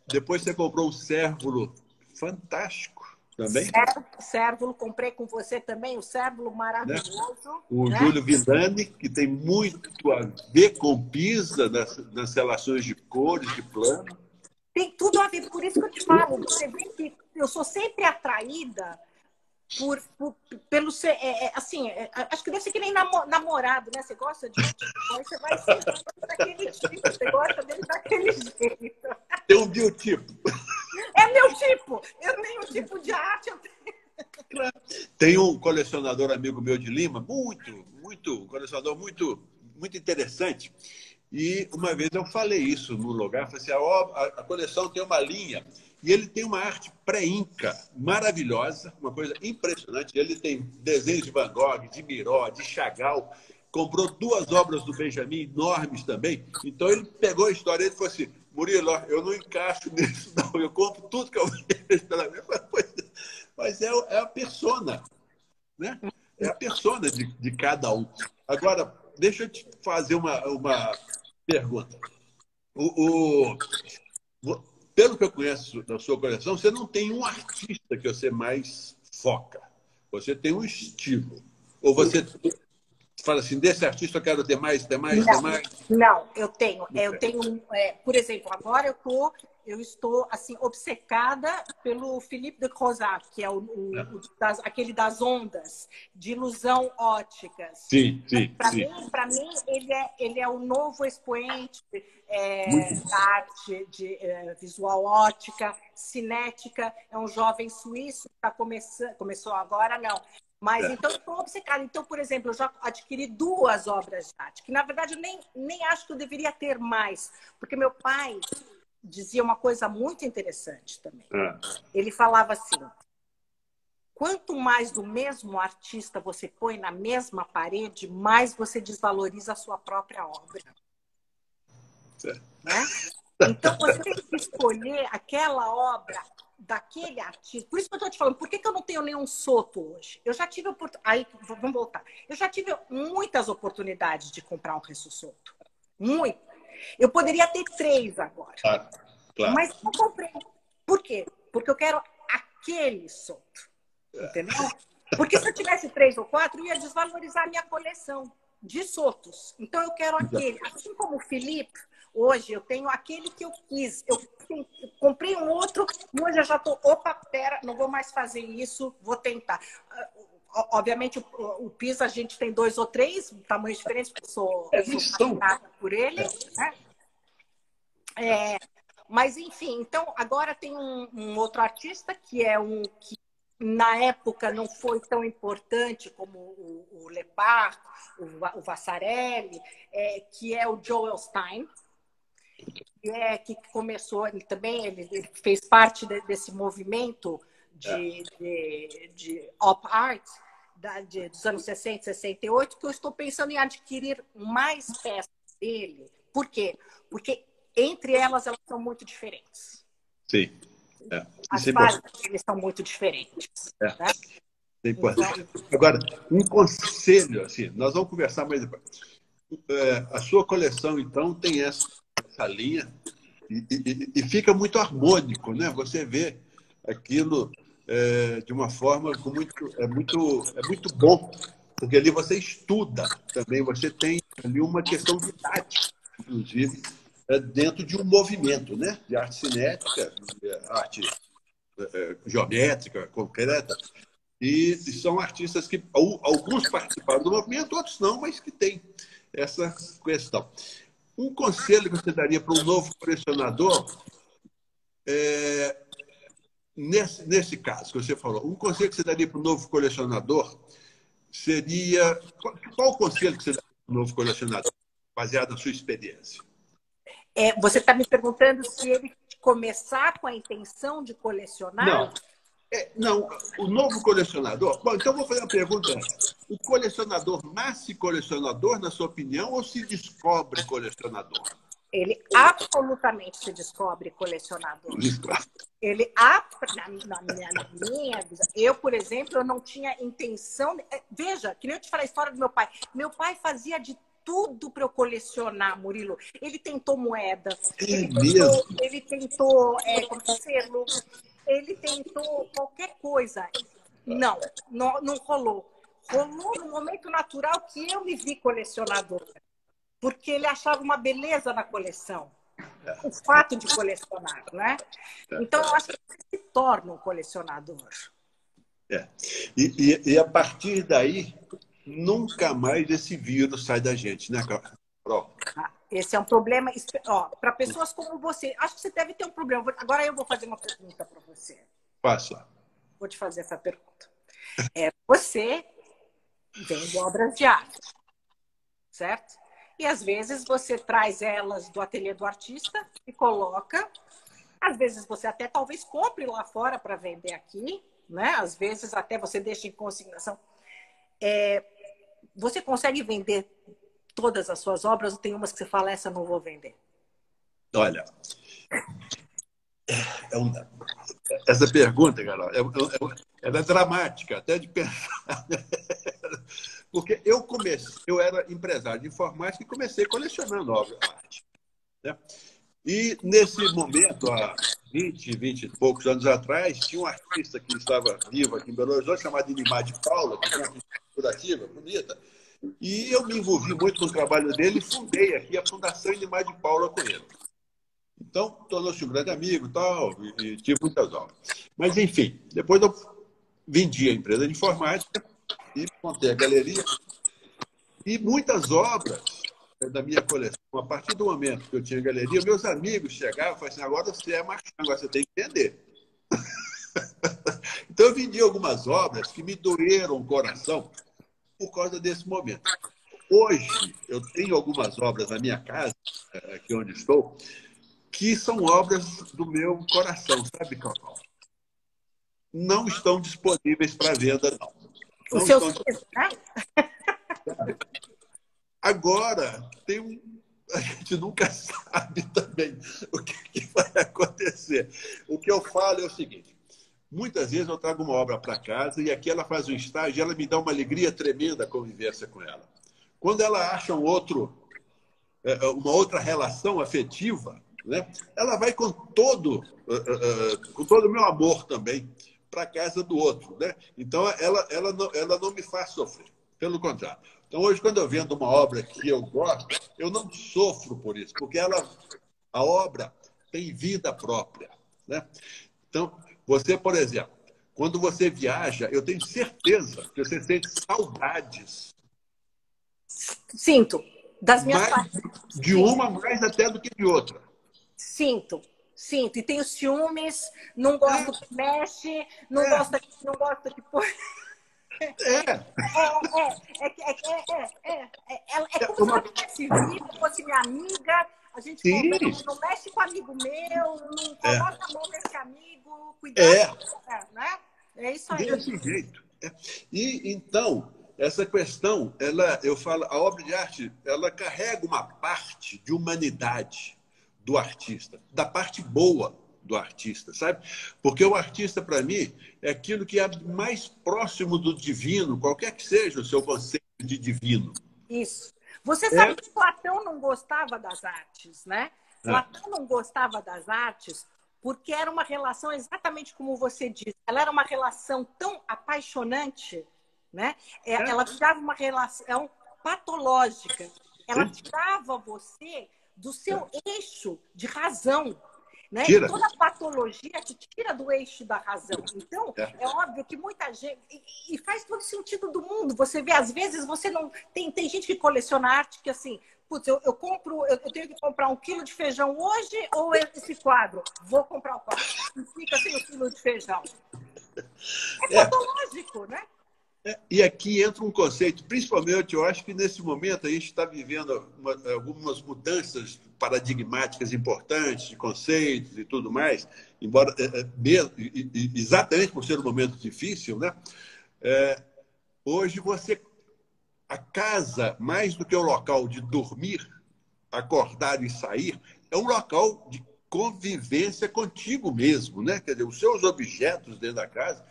Depois você comprou um cérvulo fantástico também. Cérvulo, comprei com você também, o cérvulo maravilhoso. Né? O né? Júlio Vidani, que tem muito a ver com Pisa nas, nas relações de cores, de plano. Tem tudo a ver, por isso que eu te falo. Você vê que eu sou sempre atraída por, por pelo ser, é, é, assim, é, acho que deve ser que nem namorado, né? Você gosta de um aí você vai ser daquele tipo, você gosta dele daquele jeito. Tem um biotipo. É meu tipo. Eu tenho um tipo de arte. Eu tenho... Tem um colecionador amigo meu de Lima, muito, muito, um colecionador muito, muito interessante. E uma vez eu falei isso no lugar, falei assim, a, a coleção tem uma linha e ele tem uma arte pré-inca maravilhosa, uma coisa impressionante. Ele tem desenhos de Van Gogh, de Miró, de Chagall. Comprou duas obras do Benjamin enormes também. Então ele pegou a história e falou assim: Murilo, eu não encaixo nisso, não. Eu compro tudo que eu vejo pela minha. Mas é, é a persona, né? É a persona de, de cada um. Agora, deixa eu te fazer uma, uma pergunta. O, o, pelo que eu conheço da sua coleção, você não tem um artista que você mais foca. Você tem um estilo. Ou você fala assim, desse artista eu quero ter mais, ter mais, não, ter mais? Não, eu tenho. Eu tenho, é, por exemplo, agora eu tô, eu estou assim obcecada pelo Philippe de Crozat, que é o, o, é. o das, aquele das ondas de ilusão óticas. Sim, sim. Para mim, para mim, ele é, ele é o novo expoente é, da arte de é, visual ótica, cinética. É um jovem suíço que está começando, começou agora não, mas é. então estou obcecada. Então, por exemplo, eu já adquiri duas obras de arte, que na verdade eu nem, nem acho que eu deveria ter mais, porque meu pai dizia uma coisa muito interessante também. É. Ele falava assim: quanto mais do mesmo artista você põe na mesma parede, mais você desvaloriza a sua própria obra. Né? Então você tem que escolher aquela obra daquele artista. Por isso que eu estou te falando, por que, que eu não tenho nenhum soto hoje? Eu já tive aí vamos voltar. Eu já tive muitas oportunidades de comprar um ressussoto. Muito. Eu poderia ter três agora. Claro, claro. Mas não comprei. Por quê? Porque eu quero aquele soto. Entendeu? Porque se eu tivesse três ou quatro, ia desvalorizar a minha coleção de sotos. Então eu quero aquele. Assim como o Felipe, Hoje eu tenho aquele que eu quis. Eu comprei um outro e hoje eu já estou, opa, pera, não vou mais fazer isso, vou tentar. Obviamente, o, o PIS a gente tem dois ou três, tamanhos diferentes, porque eu sou, é sou por ele. Né? É, mas, enfim, então agora tem um, um, outro artista que é um que na época não foi tão importante como o, o Lepar, o, o Vassarelli, é, que é o Joel Stein que, é, que começou, ele também ele, ele fez parte de, desse movimento de, é. de, de op art da, de, dos anos 60, 68, que eu estou pensando em adquirir mais peças dele. Por quê? Porque entre elas, elas são muito diferentes. Sim. É. As é fases deles são muito diferentes. É. Né? É importante. Então, Agora, um conselho, assim, nós vamos conversar mais depois. É, a sua coleção, então, tem essa essa linha e, e, e, fica muito harmônico, né? Você vê aquilo é, de uma forma com muito, é muito, é muito bom, porque ali você estuda também, você tem ali uma questão didática, inclusive, é, dentro de um movimento né? de arte cinética, arte é, geométrica, concreta. E são artistas que alguns participaram do movimento, outros não, mas que têm essa questão. Um conselho que você daria para um novo colecionador, é, nesse, nesse caso que você falou, um conselho que você daria para um novo colecionador seria. Qual, qual o conselho que você daria para um novo colecionador, baseado na sua experiência? É, você está me perguntando se ele começar com a intenção de colecionar? Não. É, não, o novo colecionador. Bom, então vou fazer uma pergunta. O colecionador nasce colecionador, na sua opinião, ou se descobre colecionador? Ele absolutamente se descobre colecionador. Ele, na, minha, na minha visão, eu, por exemplo, eu não tinha intenção. É, veja, que nem eu te falei a história do meu pai. Meu pai fazia de tudo para eu colecionar, Murilo. Ele tentou moeda, ele tentou, ele tentou é, selo, ele tentou qualquer coisa. Não, não, não rolou. Rolou no momento natural que eu me vi colecionadora. Porque ele achava uma beleza na coleção. O fato de colecionar, né? Então, eu acho que você se torna um colecionador. É. E, e, e a partir daí, nunca mais esse vírus sai da gente, né, Carol? Ah, esse é um problema para pessoas como você. Acho que você deve ter um problema. Agora eu vou fazer uma pergunta para você. Faça. Vou te fazer essa pergunta. É, você vende obras de arte, certo? E às vezes você traz elas do ateliê do artista e coloca. Às vezes você até talvez compre lá fora para vender aqui, né? Às vezes até você deixa em consignação. É, você consegue vender todas as suas obras ou tem umas que você fala, essa não vou vender? Olha, é um, essa pergunta, Carol, é, é, é, é dramática, até de pensar. Porque eu comecei, eu era empresário de informática e comecei colecionando obras de arte. Né? E nesse momento, há 20, 20 e poucos anos atrás, tinha um artista que estava vivo aqui em Belo Horizonte, chamado Inimar de Paula, que tinha uma curativa, bonita. E eu me envolvi muito com o trabalho dele e fundei aqui a Fundação Inimar de Paula com ele. Então, tornou-se um grande amigo tal, e, tive muitas obras. Mas, enfim, depois eu vendi a empresa de informática e montei a galeria. E muitas obras da minha coleção, a partir do momento que eu tinha galeria, meus amigos chegavam e falavam assim, agora você é machão, agora você tem que entender. então eu vendi algumas obras que me doeram o coração por causa desse momento. Hoje, eu tenho algumas obras na minha casa, eh, aqui onde estou, que são obras do meu coração, sabe, Cacau? Não estão disponíveis para venda, não. Os seus estão... né? Agora, tem um... a gente nunca sabe também o que, vai acontecer. O que eu falo é o seguinte: muitas vezes eu trago uma obra para casa e aqui ela faz um estágio e ela me dá uma alegria tremenda a convivência com ela. Quando ela acha um outro, é, é, uma outra relação afetiva, né, ela vai com todo, é, com todo o meu amor também para a casa do outro. Né? Então, ela, ela, não, ela não me faz sofrer. Pelo contrário. Então, hoje, quando eu vendo uma obra que eu gosto, eu não sofro por isso, porque ela, a obra tem vida própria. Né? Então, você, por exemplo, quando você viaja, eu tenho certeza que você sente saudades. Sinto. Das minhas mais, De uma mais até do que de outra. Sinto. Sinto. E tenho ciúmes, não gosto é. que mexe, não é. gosto que não gosto que é. É, é, é, é, é, como se ela tivesse vivo, fosse minha amiga. A gente conversa, não mexe com amigo meu, não coloca a mão nesse amigo, cuidado. É, né? é isso aí. Desse jeito. E então, essa questão, ela, eu falo, a obra de arte, ela carrega uma parte de humanidade do artista, da parte boa do artista, sabe? Porque o artista, para mim, é aquilo que é mais próximo do divino, qualquer que seja o seu conceito de divino. Isso. Você sabe é... que Platão não gostava das artes, né? É. Platão não gostava das artes porque era uma relação exatamente como você disse. Ela era uma relação tão apaixonante, né? É, é. Ela tirava uma relação patológica. Ela tirava você do seu eixo de razão. Né? Tira. Toda patologia te tira do eixo da razão. Então, é, é óbvio que muita gente. E, e, faz todo sentido do mundo. Você vê, às vezes, você não. Tem, tem gente que coleciona arte que, assim, putz, eu, eu compro, eu, eu, tenho que comprar um quilo de feijão hoje ou esse quadro? Vou comprar o quadro. E fica sem o quilo de feijão. É, é. patológico, né? E aqui entra um conceito, principalmente, eu acho que nesse momento a gente está vivendo uma, algumas mudanças paradigmáticas importantes, de conceitos e tudo mais, embora é, é mesmo, exatamente por ser um momento difícil, né? É, hoje você a casa, mais do que o local de dormir, acordar e sair, é um local de convivência contigo mesmo, né? Quer dizer, os seus objetos dentro da casa,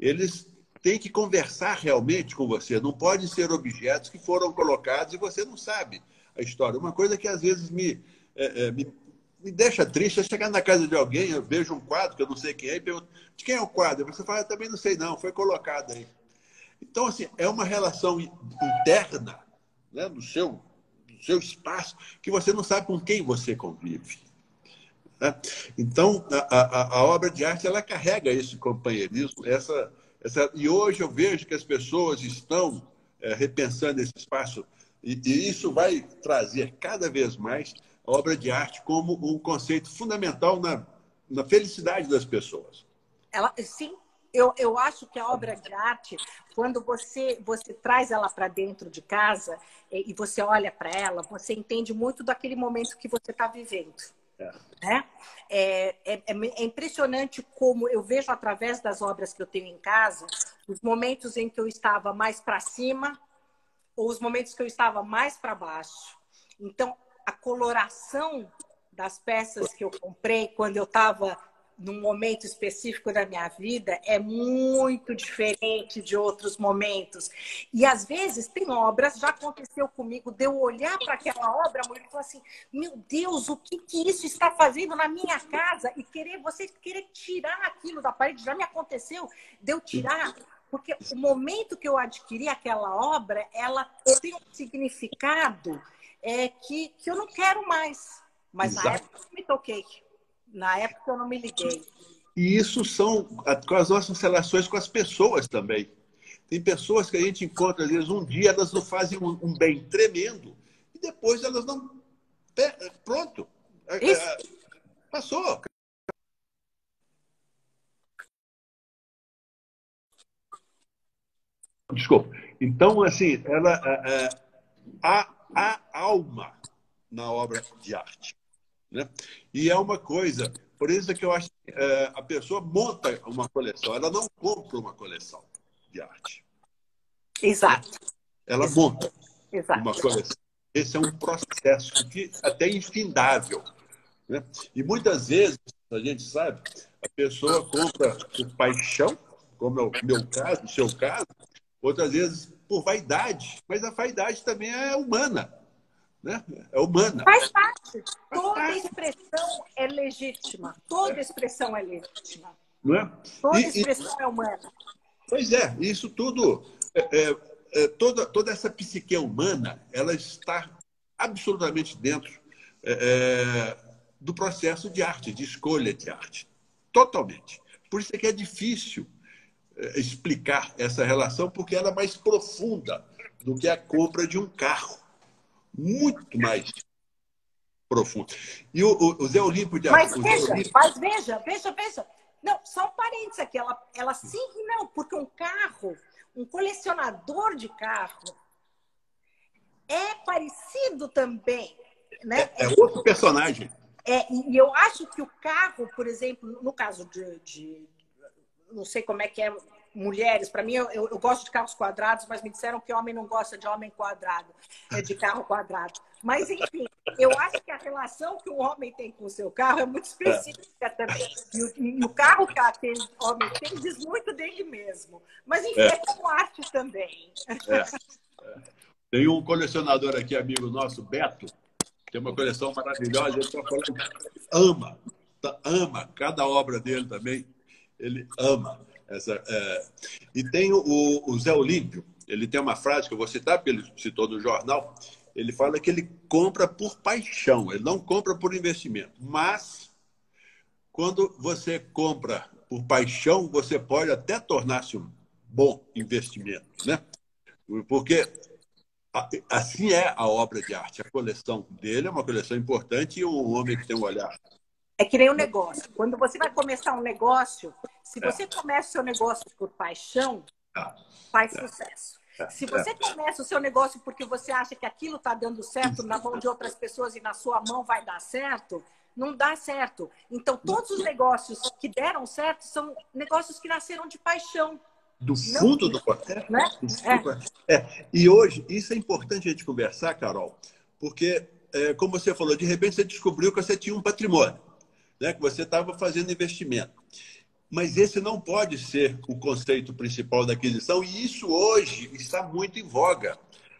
eles têm que conversar realmente com você. Não pode ser objetos que foram colocados e você não sabe a história. Uma coisa que às vezes me, é, é, me, me, deixa triste é chegar na casa de alguém, eu vejo um quadro que eu não sei quem é, e pergunto, de quem é o quadro? Você fala, também não sei não, foi colocado aí. Então, assim, é uma relação interna, né, no, seu, no seu espaço, que você não sabe com quem você convive. Né? Então, a, a, a, obra de arte, ela carrega esse companheirismo, essa, e hoje eu vejo que as pessoas estão é, repensando esse espaço, e, e isso vai trazer cada vez mais a obra de arte como um conceito fundamental na, na felicidade das pessoas. Ela, sim, eu, eu acho que a obra de arte, quando você, você traz ela para dentro de casa e, e você olha para ela, você entende muito daquele momento que você está vivendo. É. Né? É, é, é, impressionante como eu vejo através das obras que eu tenho em casa os momentos em que eu estava mais para cima ou os momentos que eu estava mais para baixo. Então, a coloração das peças que eu comprei quando eu estava num momento específico da minha vida é muito diferente de outros momentos. E às vezes tem obras, já aconteceu comigo, de eu olhar para aquela obra, a mulher falar assim: meu Deus, o que, que isso está fazendo na minha casa? E querer, você querer tirar aquilo da parede, já me aconteceu de eu tirar. Porque o momento que eu adquiri aquela obra, ela tem um significado é, que, que eu não quero mais. Mas Exato. na época eu me toquei. Na época eu não me liguei. E isso são com as nossas relações com as pessoas também. Tem pessoas que a gente encontra, às vezes, um dia elas nos fazem um, bem tremendo e depois elas não. Pronto. Isso. Passou. Desculpa. Então, assim, ela, é, há, há alma na obra de arte. Né? E é uma coisa, por isso que eu acho que é, a pessoa monta uma coleção, ela não compra uma coleção de arte. Exato. Ela Exato. monta Exato. uma coleção. Esse é um processo que até infindável. Né? E muitas vezes, a gente sabe, a pessoa compra por paixão, como é o meu caso, o seu caso, outras vezes por vaidade, mas a vaidade também é humana né? é humana. Faz parte. Toda expressão é legítima. Toda expressão é legítima. Não é? Toda e, expressão e... é humana. Pois é, isso tudo, é, é, é, toda, toda essa psique humana, ela está absolutamente dentro é, é, do processo de arte, de escolha de arte. Totalmente. Por isso é que é difícil é, explicar essa relação, porque ela é mais profunda do que a compra de um carro muito mais profundo. E o, o, Zé Olímpio de Mas veja, Olímpio... mas veja, veja, veja. Não, só um parênteses aqui. Ela, ela sim e não, porque um carro, um colecionador de carro é parecido também. Né? É, é outro personagem. É, e eu acho que o carro, por exemplo, no caso de, de não sei como é que é mulheres, para mim, eu, eu, gosto de carros quadrados, mas me disseram que homem não gosta de homem quadrado, é de carro quadrado. Mas, enfim, eu acho que a relação que o homem tem com o seu carro é muito específica também. E o, e o carro que aquele homem tem diz muito dele mesmo. Mas, enfim, é, é como arte também. É. é. Tem um colecionador aqui, amigo nosso, Beto, tem uma coleção maravilhosa, ele está falando, ama, tá, ama cada obra dele também, ele ama. Essa, é... E tem o, o Zé Olímpio, ele tem uma frase que eu vou citar, porque ele citou no jornal, ele fala que ele compra por paixão, ele não compra por investimento. Mas, quando você compra por paixão, você pode até tornar-se um bom investimento, né? Porque assim é a obra de arte. A coleção dele é uma coleção importante e um homem que tem um olhar. É que nem um negócio. Quando você vai começar um negócio, se você é. começa o seu negócio por paixão, é. faz é. sucesso. É. Se você começa o seu negócio porque você acha que aquilo está dando certo na mão de outras pessoas e na sua mão vai dar certo, não dá certo. Então, todos os negócios que deram certo são negócios que nasceram de paixão. Do fundo do coração. Né? É. é. E hoje, isso é importante a gente conversar, Carol, porque, é, como você falou, de repente você descobriu que você tinha um patrimônio, né? que você estava fazendo investimento. Mas esse não pode ser o conceito principal da aquisição, e isso hoje está muito em voga.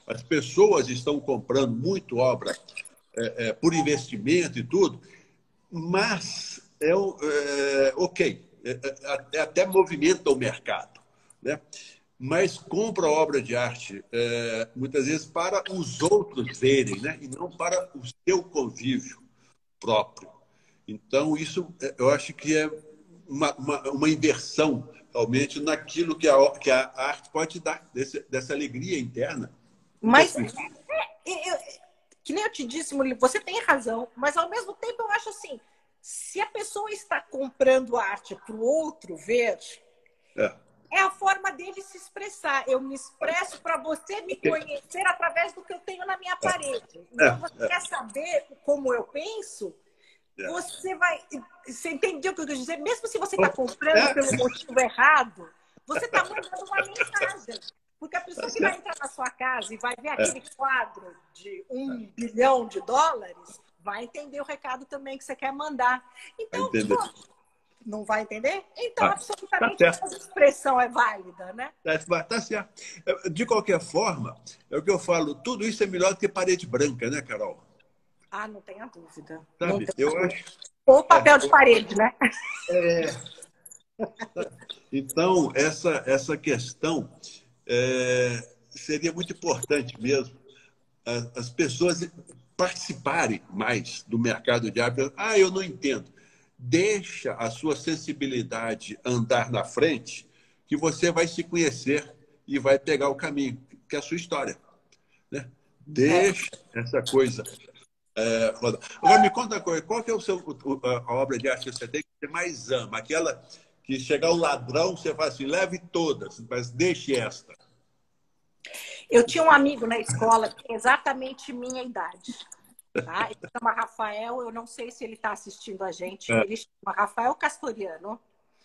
As pessoas estão comprando muito obra é, é, por investimento e tudo, mas é, é ok, é, é, é, até movimenta o mercado, né? mas compra obra de arte é, muitas vezes para os outros verem, né? e não para o seu convívio próprio. Então, isso eu acho que é uma, uma, uma inversão realmente naquilo que a, que a arte pode dar, desse, dessa alegria interna. Mas, é, eu, que nem eu te disse, Murilo, você tem razão, mas ao mesmo tempo eu acho assim, se a pessoa está comprando arte para o outro ver, é. é. a forma dele se expressar. Eu me expresso para você me conhecer através do que eu tenho na minha é. parede. Então, é. você quer saber como eu penso? É. Você vai. Você entendeu o que eu quis dizer? Mesmo se você está comprando pelo motivo errado, você está mandando uma mensagem. Porque a pessoa que vai entrar na sua casa e vai ver aquele quadro de um bilhão de dólares, vai entender o recado também que você quer mandar. Então, pô, não vai entender? Então, ah, absolutamente tá a expressão é válida, né? Tá, tá certo. De qualquer forma, é o que eu falo, tudo isso é melhor do que parede branca, né, Carol? Ah, não tenha dúvida. Sabe, eu dúvida. acho. Ou papel é, de parede, né? É. Então, essa, essa questão é, seria muito importante mesmo as pessoas participarem mais do mercado de arte. Ah, eu não entendo. Deixa a sua sensibilidade andar na frente, que você vai se conhecer e vai pegar o caminho, que é a sua história. Né? Deixa essa coisa. É, Agora me conta uma coisa, qual que é o seu, a obra de arte que você tem que você mais ama? Aquela que chegar o ladrão, você fala assim, leve todas, mas deixe esta. Eu tinha um amigo na escola exatamente minha idade. Tá? Ele chama Rafael, eu não sei se ele está assistindo a gente. É. Ele chama Rafael Castoriano.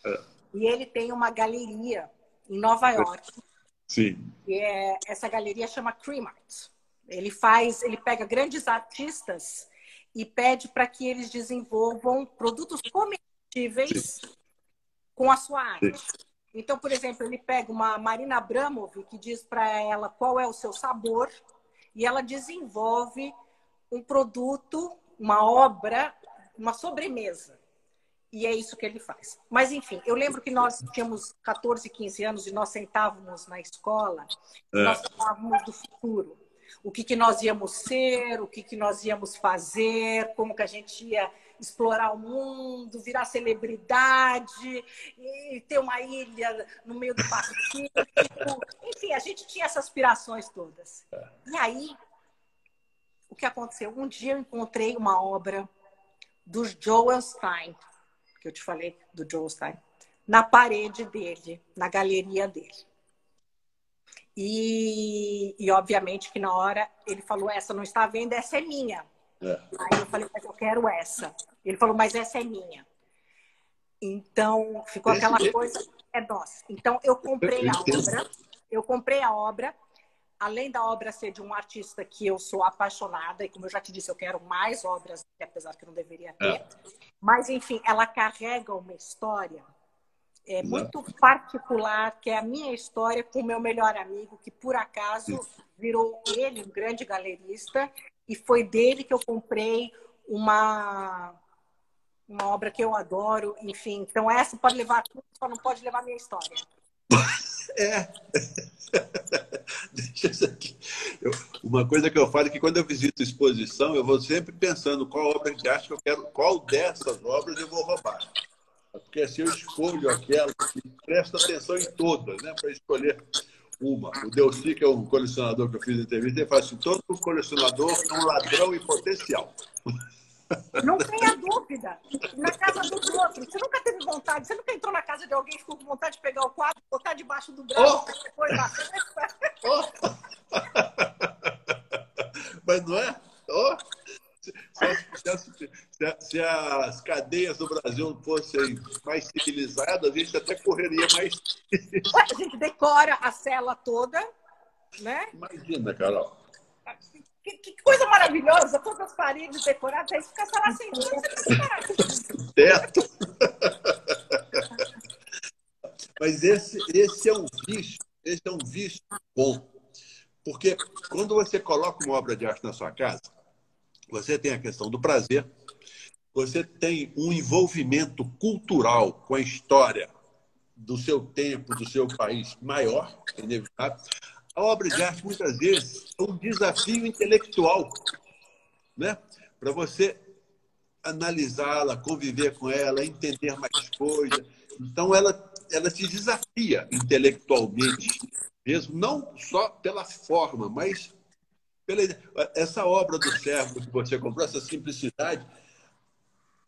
É. E ele tem uma galeria em Nova York. Sim. E é, essa galeria chama Cream Art. Ele faz, ele pega grandes artistas e pede para que eles desenvolvam produtos comestíveis Sim. com a sua arte. Sim. Então, por exemplo, ele pega uma Marina Abramov que diz para ela qual é o seu sabor e ela desenvolve um produto, uma obra, uma sobremesa. E é isso que ele faz. Mas, enfim, eu lembro que nós tínhamos 14, 15 anos e nós sentávamos na escola e é. nós falávamos do futuro. O que, que nós íamos ser, o que, que nós íamos fazer, como que a gente ia explorar o mundo, virar celebridade, e ter uma ilha no meio do Pacífico. Enfim, a gente tinha essas aspirações todas. E aí, o que aconteceu? Um dia eu encontrei uma obra do Joel Stein, que eu te falei do Joel Stein, na parede dele, na galeria dele. E, e, obviamente que na hora ele falou: essa não está vendo, essa é minha. É. Aí eu falei: mas eu quero essa. Ele falou, mas essa é minha. Então, ficou aquela coisa, é nossa. Então, eu comprei a obra, eu comprei a obra, além da obra ser de um artista que eu sou apaixonada, e como eu já te disse, eu quero mais obras, apesar que eu não deveria ter. É. Mas, enfim, ela carrega uma história é, muito particular, que é a minha história com o meu melhor amigo, que por acaso virou ele um grande galerista, e foi dele que eu comprei uma uma obra que eu adoro, enfim. Então, essa pode levar tudo, só não pode levar a minha história. É. Deixa isso aqui. Eu, uma coisa que eu falo é que quando eu visito exposição, eu vou sempre pensando qual obra de arte que eu quero, qual dessas obras eu vou roubar. Porque assim eu escolho aquela que presta atenção em todas, né? Para escolher uma. O Delci, que é um colecionador que eu fiz entrevista, ele fala assim: todo colecionador é um ladrão em potencial. Não tenha dúvida. Na casa do outro. Você nunca teve vontade, você nunca entrou na casa de alguém e ficou com vontade de pegar o quadro, botar debaixo do braço, oh! depois na oh! Mas não é? Oh! Se, se, se, se, as cadeias do Brasil fossem mais civilizadas, a gente até correria mais. a gente decora a cela toda, né? Imagina, Carol. Que, que, coisa maravilhosa, todas as paredes decoradas, aí fica lá sem Teto. Mas esse, esse é um vício, esse é um vício bom. Porque quando você coloca uma obra de arte na sua casa, você tem a questão do prazer, você tem um envolvimento cultural com a história do seu tempo, do seu país maior, inevitável. A obra de arte, muitas vezes, é um desafio intelectual, né? Para você analisá-la, conviver com ela, entender mais coisas. Então, ela, ela te desafia intelectualmente, mesmo não só pela forma, mas pela essa obra do servo que você comprou, essa simplicidade,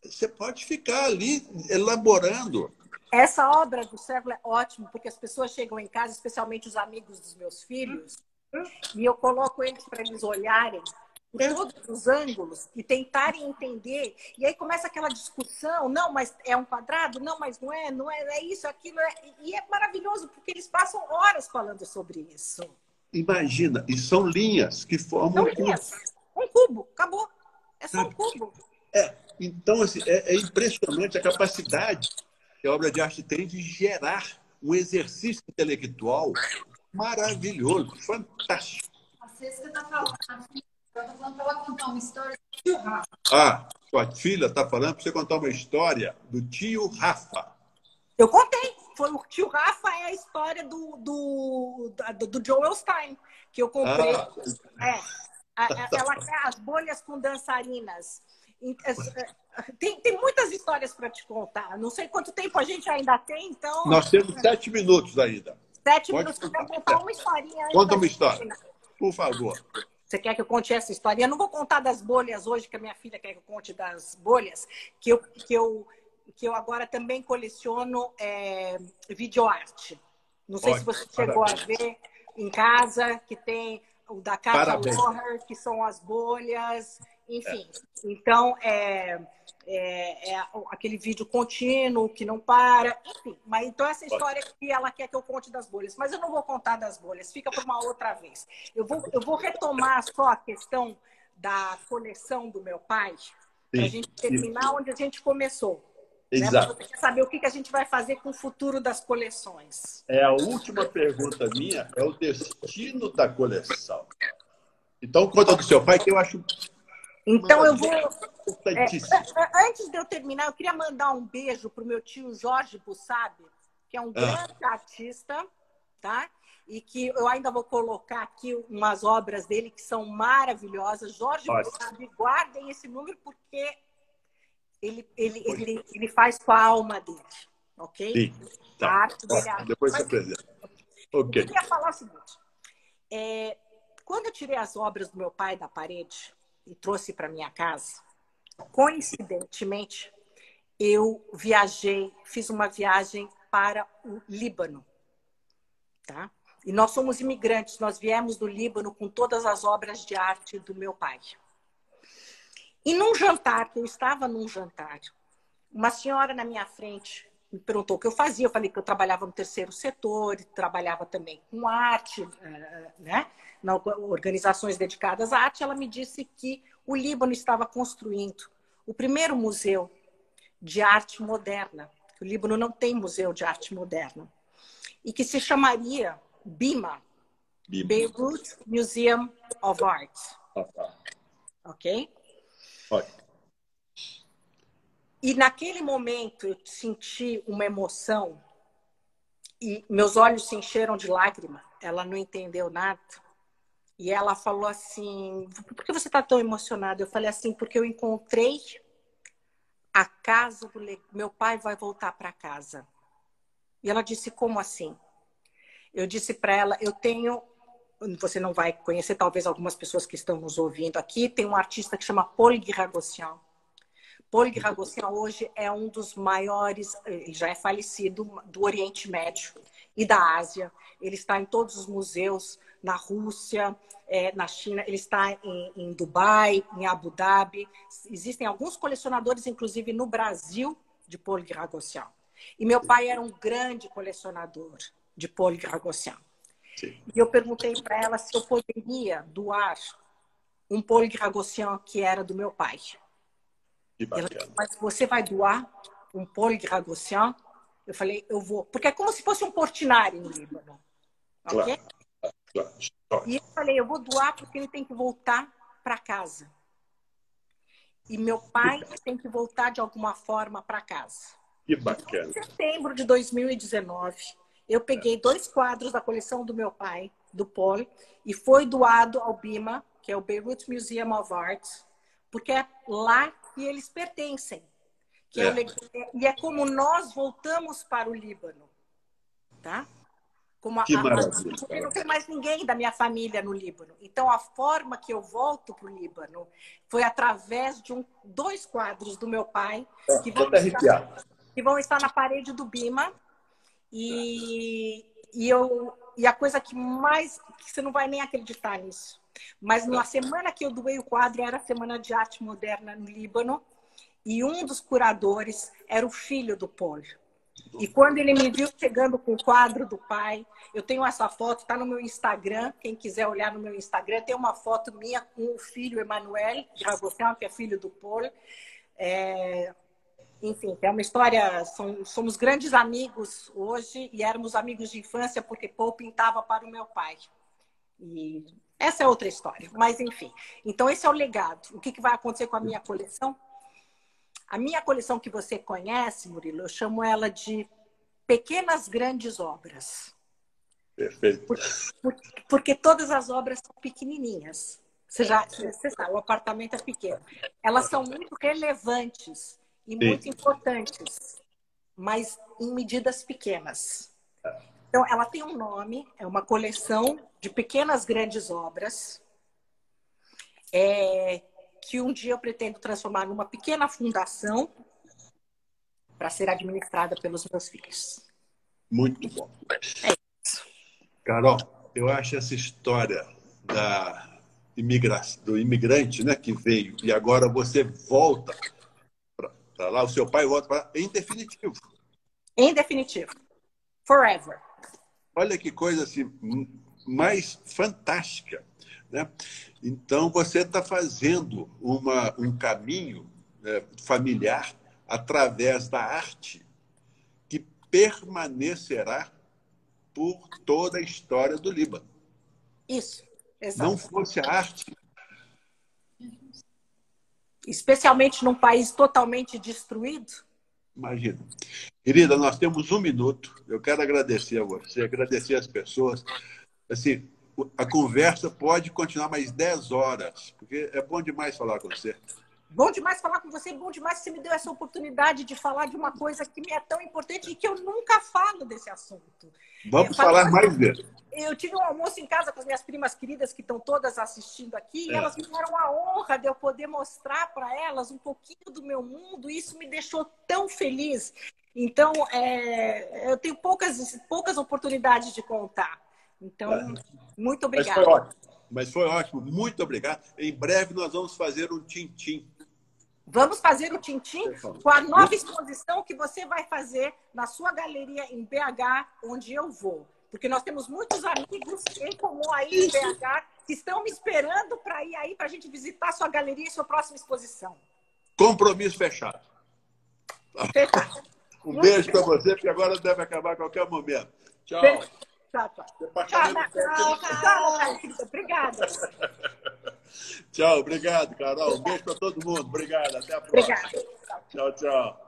você pode ficar ali elaborando essa obra do século é ótima, porque as pessoas chegam em casa, especialmente os amigos dos meus filhos, e eu coloco eles para eles olharem por todos os ângulos e tentarem entender. E aí começa aquela discussão, não, mas é um quadrado, não, mas não é, não é, é isso, aquilo. É... E é maravilhoso, porque eles passam horas falando sobre isso. Imagina, e são linhas que formam são um linhas. cubo. Um cubo, acabou. É só um cubo. É, então, assim, é, é impressionante a capacidade que a obra de arte tem de gerar um exercício intelectual maravilhoso, fantástico. A César está falando, ela contar uma história do tio Rafa. Ah, sua filha está falando para você contar uma história do tio Rafa. Eu contei. Foi o tio Rafa é a história do, do, do, do Joel Stein, que eu comprei. Ah. É, ela quer as bolhas com dançarinas. Tem, tem muitas histórias para te contar. Não sei quanto tempo a gente ainda tem, então. Nós temos sete minutos ainda. Sete Pode minutos para contar uma historinha. Conta uma história, por favor. Você quer que eu conte essa história? Eu não vou contar das bolhas hoje, que a minha filha quer que eu conte das bolhas, que eu, que eu, que eu agora também coleciono é, videoarte. Não sei se você chegou a ver em casa, que tem o da Casa Loher, que são as bolhas. Enfim, é. então é, é, é, aquele vídeo contínuo que não para, enfim. Mas então essa história que ela quer que eu conte das bolhas, mas eu não vou contar das bolhas, fica para uma outra vez. Eu vou, eu vou retomar só a questão da coleção do meu pai, para a gente terminar onde a gente começou. Né? Exato. Né? Você quer saber o que a gente vai fazer com o futuro das coleções? É a última pergunta minha, é o destino da coleção. Então, conta do seu pai, que eu acho então eu vou. É, antes de eu terminar, eu queria mandar um beijo para o meu tio Jorge Bussab, que é um ah. grande artista, tá? E que eu ainda vou colocar aqui umas obras dele que são maravilhosas. Jorge Bussab, guardem esse número porque ele, ele, ele, ele faz com a alma dele, ok? Sim. Tá. A arte dele é Depois você apresenta. Ok. Eu queria falar o seguinte. É, quando eu tirei as obras do meu pai da parede, e trouxe para minha casa, coincidentemente, eu viajei, fiz uma viagem para o Líbano, tá? E nós somos imigrantes, nós viemos do Líbano com todas as obras de arte do meu pai. E num jantar, eu estava num jantar, uma senhora na minha frente me perguntou o que eu fazia. Eu falei que eu trabalhava no terceiro setor, trabalhava também com arte, eh, né? Nas organizações dedicadas à arte. Ela me disse que o Líbano estava construindo o primeiro museu de arte moderna. O Líbano não tem museu de arte moderna. E que se chamaria BIMA, Bima. Beirut Museum of Art. Ok? E naquele momento eu senti uma emoção e meus olhos se encheram de lágrima. Ela não entendeu nada. E ela falou assim: por que você está tão emocionada? Eu falei assim: porque eu encontrei a casa do meu pai vai voltar para casa. E ela disse: como assim? Eu disse para ela: eu tenho. Você não vai conhecer, talvez algumas pessoas que estão nos ouvindo aqui. Tem um artista que chama Paul Guiragossian. Paul Guiragossian hoje é um dos maiores, ele já é falecido, do Oriente Médio e da Ásia. Ele está em todos os museus, na Rússia, é, na China, ele está em, em, Dubai, em Abu Dhabi. Existem alguns colecionadores, inclusive no Brasil, de Paul Guiragossian. E meu pai era um grande colecionador de Paul Guiragossian. E eu perguntei para ela se eu poderia doar um Guiragossian que era do meu pai. Ela disse, mas você vai doar um Guiragossian? Eu falei, eu vou. Porque é como se fosse um Portinari no Líbano. Ok? Claro. E eu falei, eu vou doar porque ele tem que voltar para casa. E meu pai tem que voltar de alguma forma para casa. Que bacana. Em setembro de 2019, eu peguei dois quadros da coleção do meu pai, do Paul, e foi doado ao BIMA, que é o Beirut Museum of Art, porque é lá que eles pertencem. Que é. É, e é como nós voltamos para o Líbano. Tá? Como a, que maravilha. A, não tem mais ninguém da minha família no Líbano. Então, a forma que eu volto para o Líbano foi através de um, dois quadros do meu pai, é, que, vão estar, que vão estar na parede do Bima. E, e, eu, e a coisa que mais. que você não vai nem acreditar nisso. Mas na semana que eu doei o quadro, era a Semana de Arte Moderna no Líbano. E um dos curadores era o filho do Paul. E quando ele me viu chegando com o quadro do pai, eu tenho essa foto, está no meu Instagram. Quem quiser olhar no meu Instagram, tem uma foto minha com o filho Emanuel que é filho do Paul. É... Enfim, é uma história. Somos grandes amigos hoje e éramos amigos de infância porque Paul pintava para o meu pai. E essa é outra história. Mas, enfim. Então, esse é o legado. O que, que vai acontecer com a minha coleção? A minha coleção que você conhece, Murilo, eu chamo ela de Pequenas Grandes Obras. Perfeito. Por, por, porque todas as obras são pequenininhas. Você já você sabe, o apartamento é pequeno. Elas são muito relevantes e Sim. muito importantes, mas em medidas pequenas. Então, ela tem um nome, é uma coleção de pequenas grandes obras, é, que um dia eu pretendo transformar numa pequena fundação para ser administrada pelos meus filhos. Muito bom. É isso. Carol, eu acho essa história da imigra... do imigrante né, que veio e agora você volta para lá, o seu pai volta para em definitivo. Em definitivo. Forever. Olha que coisa assim mais fantástica. Né? Então, você está fazendo uma, um caminho né, familiar através da arte que permanecerá por toda a história do Líbano. Isso, exato. Não fosse a arte. Especialmente num país totalmente destruído. Imagina. Querida, nós temos um minuto. Eu quero agradecer a você, agradecer as pessoas. Assim, a conversa pode continuar mais 10 horas, porque é bom demais falar com você. Bom demais falar com você, bom demais que você me deu essa oportunidade de falar de uma coisa que me é tão importante e que eu nunca falo desse assunto. Vamos falar mais vezes. Eu tive um almoço em casa com as minhas primas queridas que estão todas assistindo aqui, é. e elas me deram a honra de eu poder mostrar para elas um pouquinho do meu mundo, e isso me deixou tão feliz. Então, é, eu tenho poucas, poucas oportunidades de contar. Então, é. muito obrigada. Mas foi ótimo. Mas foi ótimo. Muito obrigado. Em breve nós vamos fazer um tintim. Vamos fazer o tintim com a nova exposição que você vai fazer na sua galeria em BH, onde eu vou. Porque nós temos muitos amigos em comum aí em BH que estão me esperando para ir aí para a gente visitar sua galeria e sua próxima exposição. Compromisso fechado. Fechado. um Muito beijo para você, porque agora deve acabar a qualquer momento. Tchau. Tchau, tchau. Tchau, tchau, Obrigada. Tchau, obrigado, Carol. Um beijo para todo mundo. Obrigado. Até a próxima. Obrigada. Tchau, tchau.